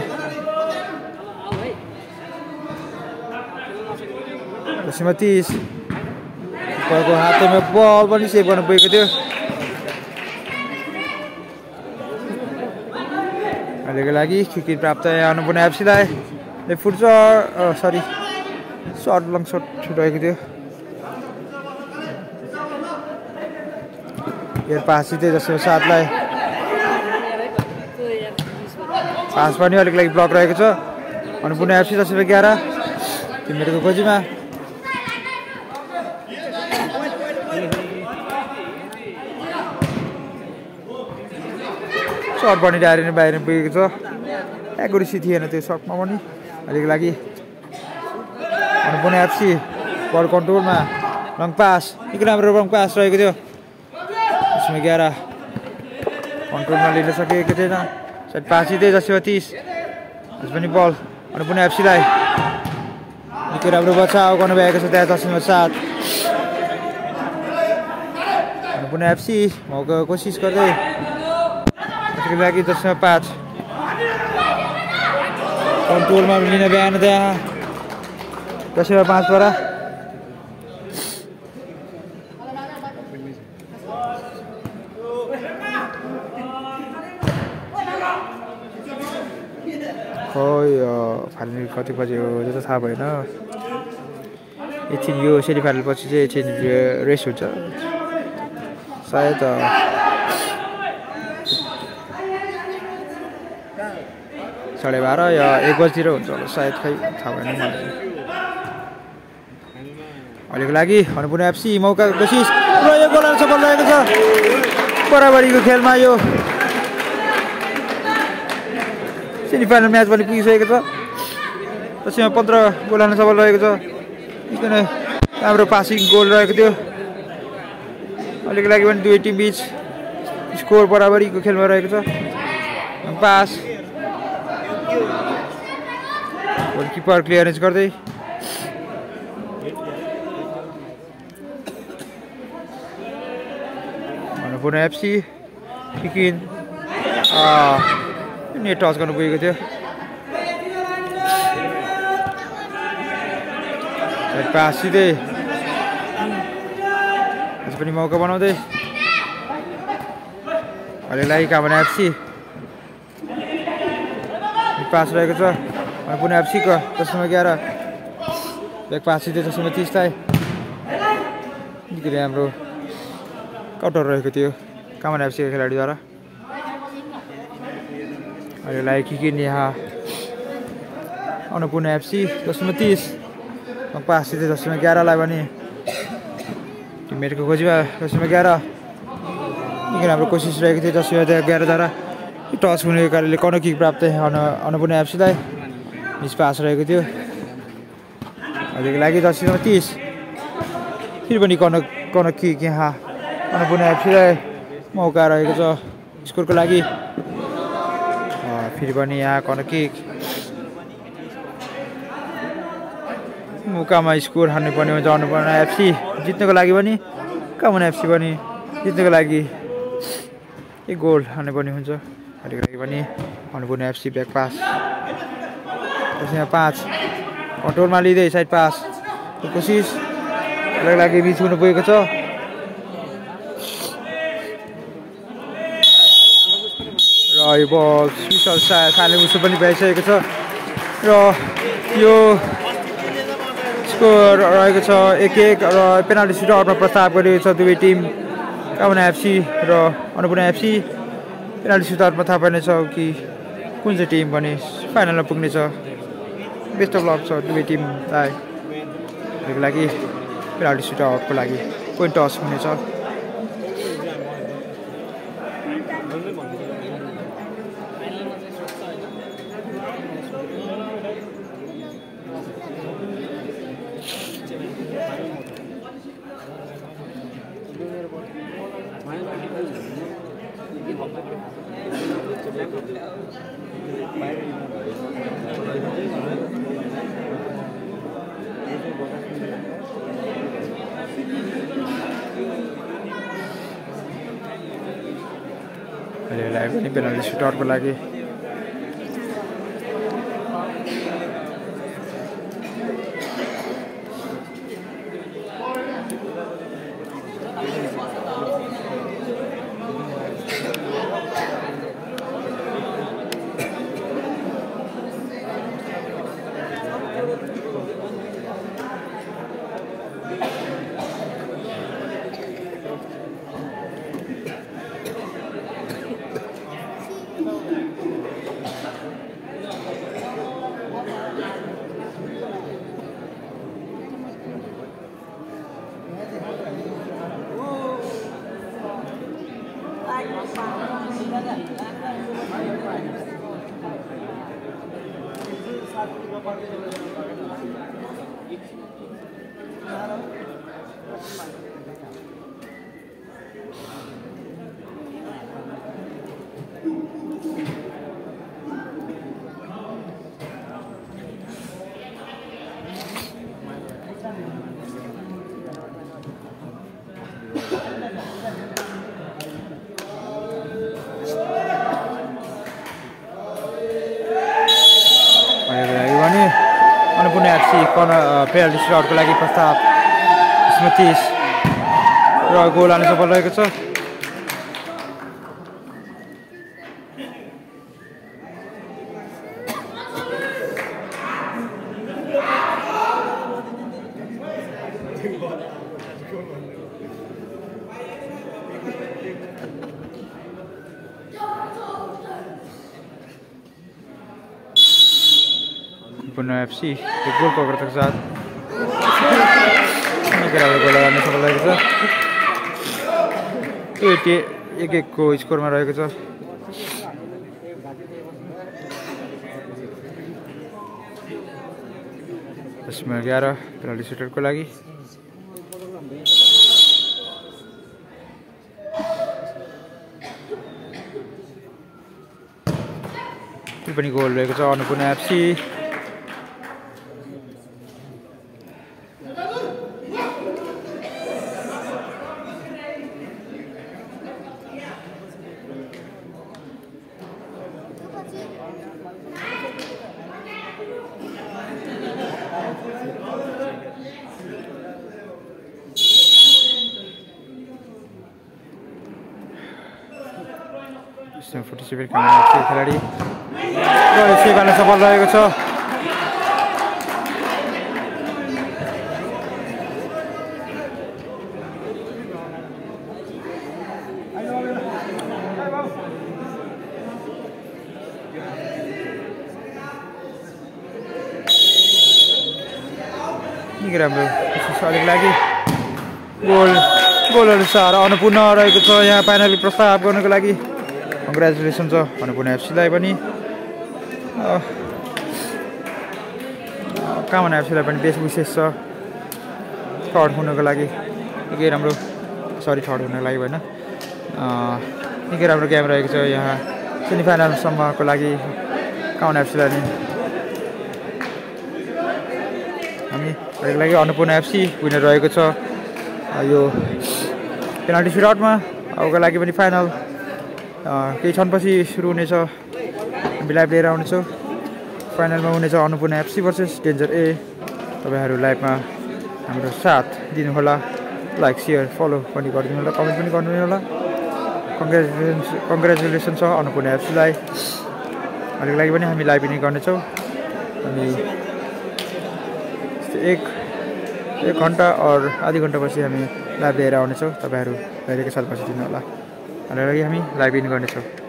त्यसमा तिस हातमा बल पनि सेभ गर्न पुगेको थियो अहिलेको लागि क्रिकेट प्राप्त एफसीलाई फुट्छ सरी सर्ट लङ सर्ट रहेको थियो यो पास चाहिँ जस्तो साथलाई पास पनि अलिक लागि ब्लक रहेको छ अनि पुनः एफसी दस रुपियाँ एघार तिमीहरूको खोजीमा सर्ट पनि डाइरेक्ट नै बाहिर पुगेको छ। एकुरेसी थिएन त्यो सर्टमा पनि। अहिलेको लागि। अनि पुनः एफसी बल कन्ट्रोलमा लङ पास। निकै राम्रो लङ पास रहेको थियो। त्यसमा एघार। कन्ट्रोलमा लिन सकेको थिएन। सायद पास दिँदै जसमा तिस। त्यस पनि बल। अनि पुनः एफसीलाई। निकै राम्रो बचाउ गर्नुभएको छ त्यहाँ दसमा सात। पुनः एफसी मौका कोसिस गर्दै त्यसको लागि दसमा पाँच कन्ट्रोलमा लिन बिहान त्यहाँ दसमा पाँचबाट खै फाइनल कति बजे हो त्यो त थाहा भएन एकछिन यो सेमी फाइनल पछि चाहिँ एकछिन रेस हुन्छ सायद साढे बाह्र या एक बजीतिर हुन्छ होला। सायद खै थाहा भएन मलाई। अहिलेको लागि अन्नपूर्ण एफसी मौका कोसिस र यो गोलर सफल रहेको छ। बराबरीको खेलमा यो सेमी फाइनल म्याच पनि पुगिसकेको छ। त्यसमा पन्ध्र गोल हाल्न सफल रहेको छ। एकदमै राम्रो पासिङ गोल रहेको थियो। अहिलेको लागि पनि दुवै टिम बिच स्कोर बराबरीको खेलमा रहेको छ। पास। किपर क्लियरेन्स गर्दै Annapurna FC kicking net touch गर्नु पुगेको थियो पास सिधै पनि मौका बनाउँदै अहिलेलाई कामना एफसी पास रहेको छ। अनि पुनः एफसीको दसमा एघार ब्याक पास सिधै दसमा तिसलाई निकै राम्रो काउन्टर रहेको थियो। कामना एफसीको खेलाडीद्वारा। अहिलेलाई किकिन यहाँ अन्नपूर्ण एफसी दसमा तिस। पास सिधै दसमा एघारलाई पनि टिममेटको खोजीमा दसमा एघार निकै राम्रो कोसिस रहेको थियो दसमा एघारद्वारा टच हुने कारणले कर्नर किक प्राप्त अन अन्नपूर्ण एफसीलाई मिस पास रहेको थियो। अहिलेको लागि दसमा तिस। फेरि पनि कर्नर कर्नर किक यहाँ अन्नपूर्ण एफसीलाई मौका रहेको छ स्कोरको लागि। फेरि पनि यहाँ कर्नर किक मुकामा स्कोर हान्नुपर्ने हुन्छ अन्नपूर्ण एफसी जित्नको लागि पनि कामुना एफसी पनि। जित्नको लागि एक गोल हान्नुपर्ने हुन्छ। अहिलेको लागि पनि अन्नपूर्ण एफसी ब्याक पास त्यसमा पाँच। कन्ट्रोलमा लिँदै साइड पास कोसिस अहिलेको लागि बिच हुनु पुगेको छ। र यो बल स्विसल फाइनल उसो पनि भइसकेको छ। र यो स्कोर रहेको छ एक एक र पेनाल्टी सुटआउटमा प्रस्ताव गरिएको छ दुवै टिम। कामना एफसी र अन्नपूर्ण एफसी पेनाल्टी सुटआउटमा थाहा पाइनेछ कि कुन चाहिँ टिम भने फाइनलमा पुग्नेछ। बेस्ट अफ लक छ दुवै टिमलाई लागि पेनाल्टी सुटआउटको लागि पोइन्ट टस हुनेछ अहिलेलाई पनि पेनाल्टी सुटआउटको अन्नपूर्ण एफसी कर्न पेनल्टी सुटआउटको लागि प्रस्ताव स्मृति र गोल हाल्न सफल रहेको छ अन्नपूर्ण एफसी गोलको अग्रताको साथ निकै राम्रो गोल सफल छ त्यो एटी एक एकको स्कोरमा रहेको छ यसमा एघार पेनल्टी सुटरको लागि पनि गोल रहेको छ अन्नपूर्ण एफसी फोर्टी सेभेन खेलाडी र सेभ हाल्न सफल रहेको छ निकै राम्रो अलिक लागि गोल गोल अनुसार अन्नपूर्ण रहेको छ यहाँ फाइनली प्रस्ताव गर्नको लागि कङ्ग्रेचुलेसन छ अन्नपूर्ण एफसीलाई पनि कामना एफसीलाई पनि बेस विशेष छ। थर्ड हुनको लागि। निकै राम्रो सरी थर्ड हुनको लागि भएन। निकै राम्रो गेम रहेको छ यहाँ। सेमिफाइनलसम्मको लागि कामना एफसीलाई नि हामी त्यसको लागि अन्नपूर्ण एफसी विनर रहेको छ। यो पेनाल्टी सुटआउटमा अबको लागि पनि फाइनल केही क्षणपछि सुरु हुनेछ। लाइभ लिएर आउनेछौँ। फाइनलमा हुनेछ Annapurna FC versus danger A तपाईँहरू लाइभमा हाम्रो साथ दिनुहोला लाइक सेयर फलो पनि गरिदिनु होला कमेन्ट पनि गरिदिनु होला। कङ्ग्रेचुलेसन कङ्ग्रेचुलेसन छ अन्नपूर्ण एफसीलाई। अहिलेको लागि पनि हामी लाइभ नै गर्नेछौँ। अनि एक एक घन्टा अर आधी घन्टापछि हामी लाइभ लिएर आउनेछौँ। तपाईँहरू धैर्यको साथ बसिदिनु होला। हालेर लागि हामी लाइभ इन गर्नेछौँ।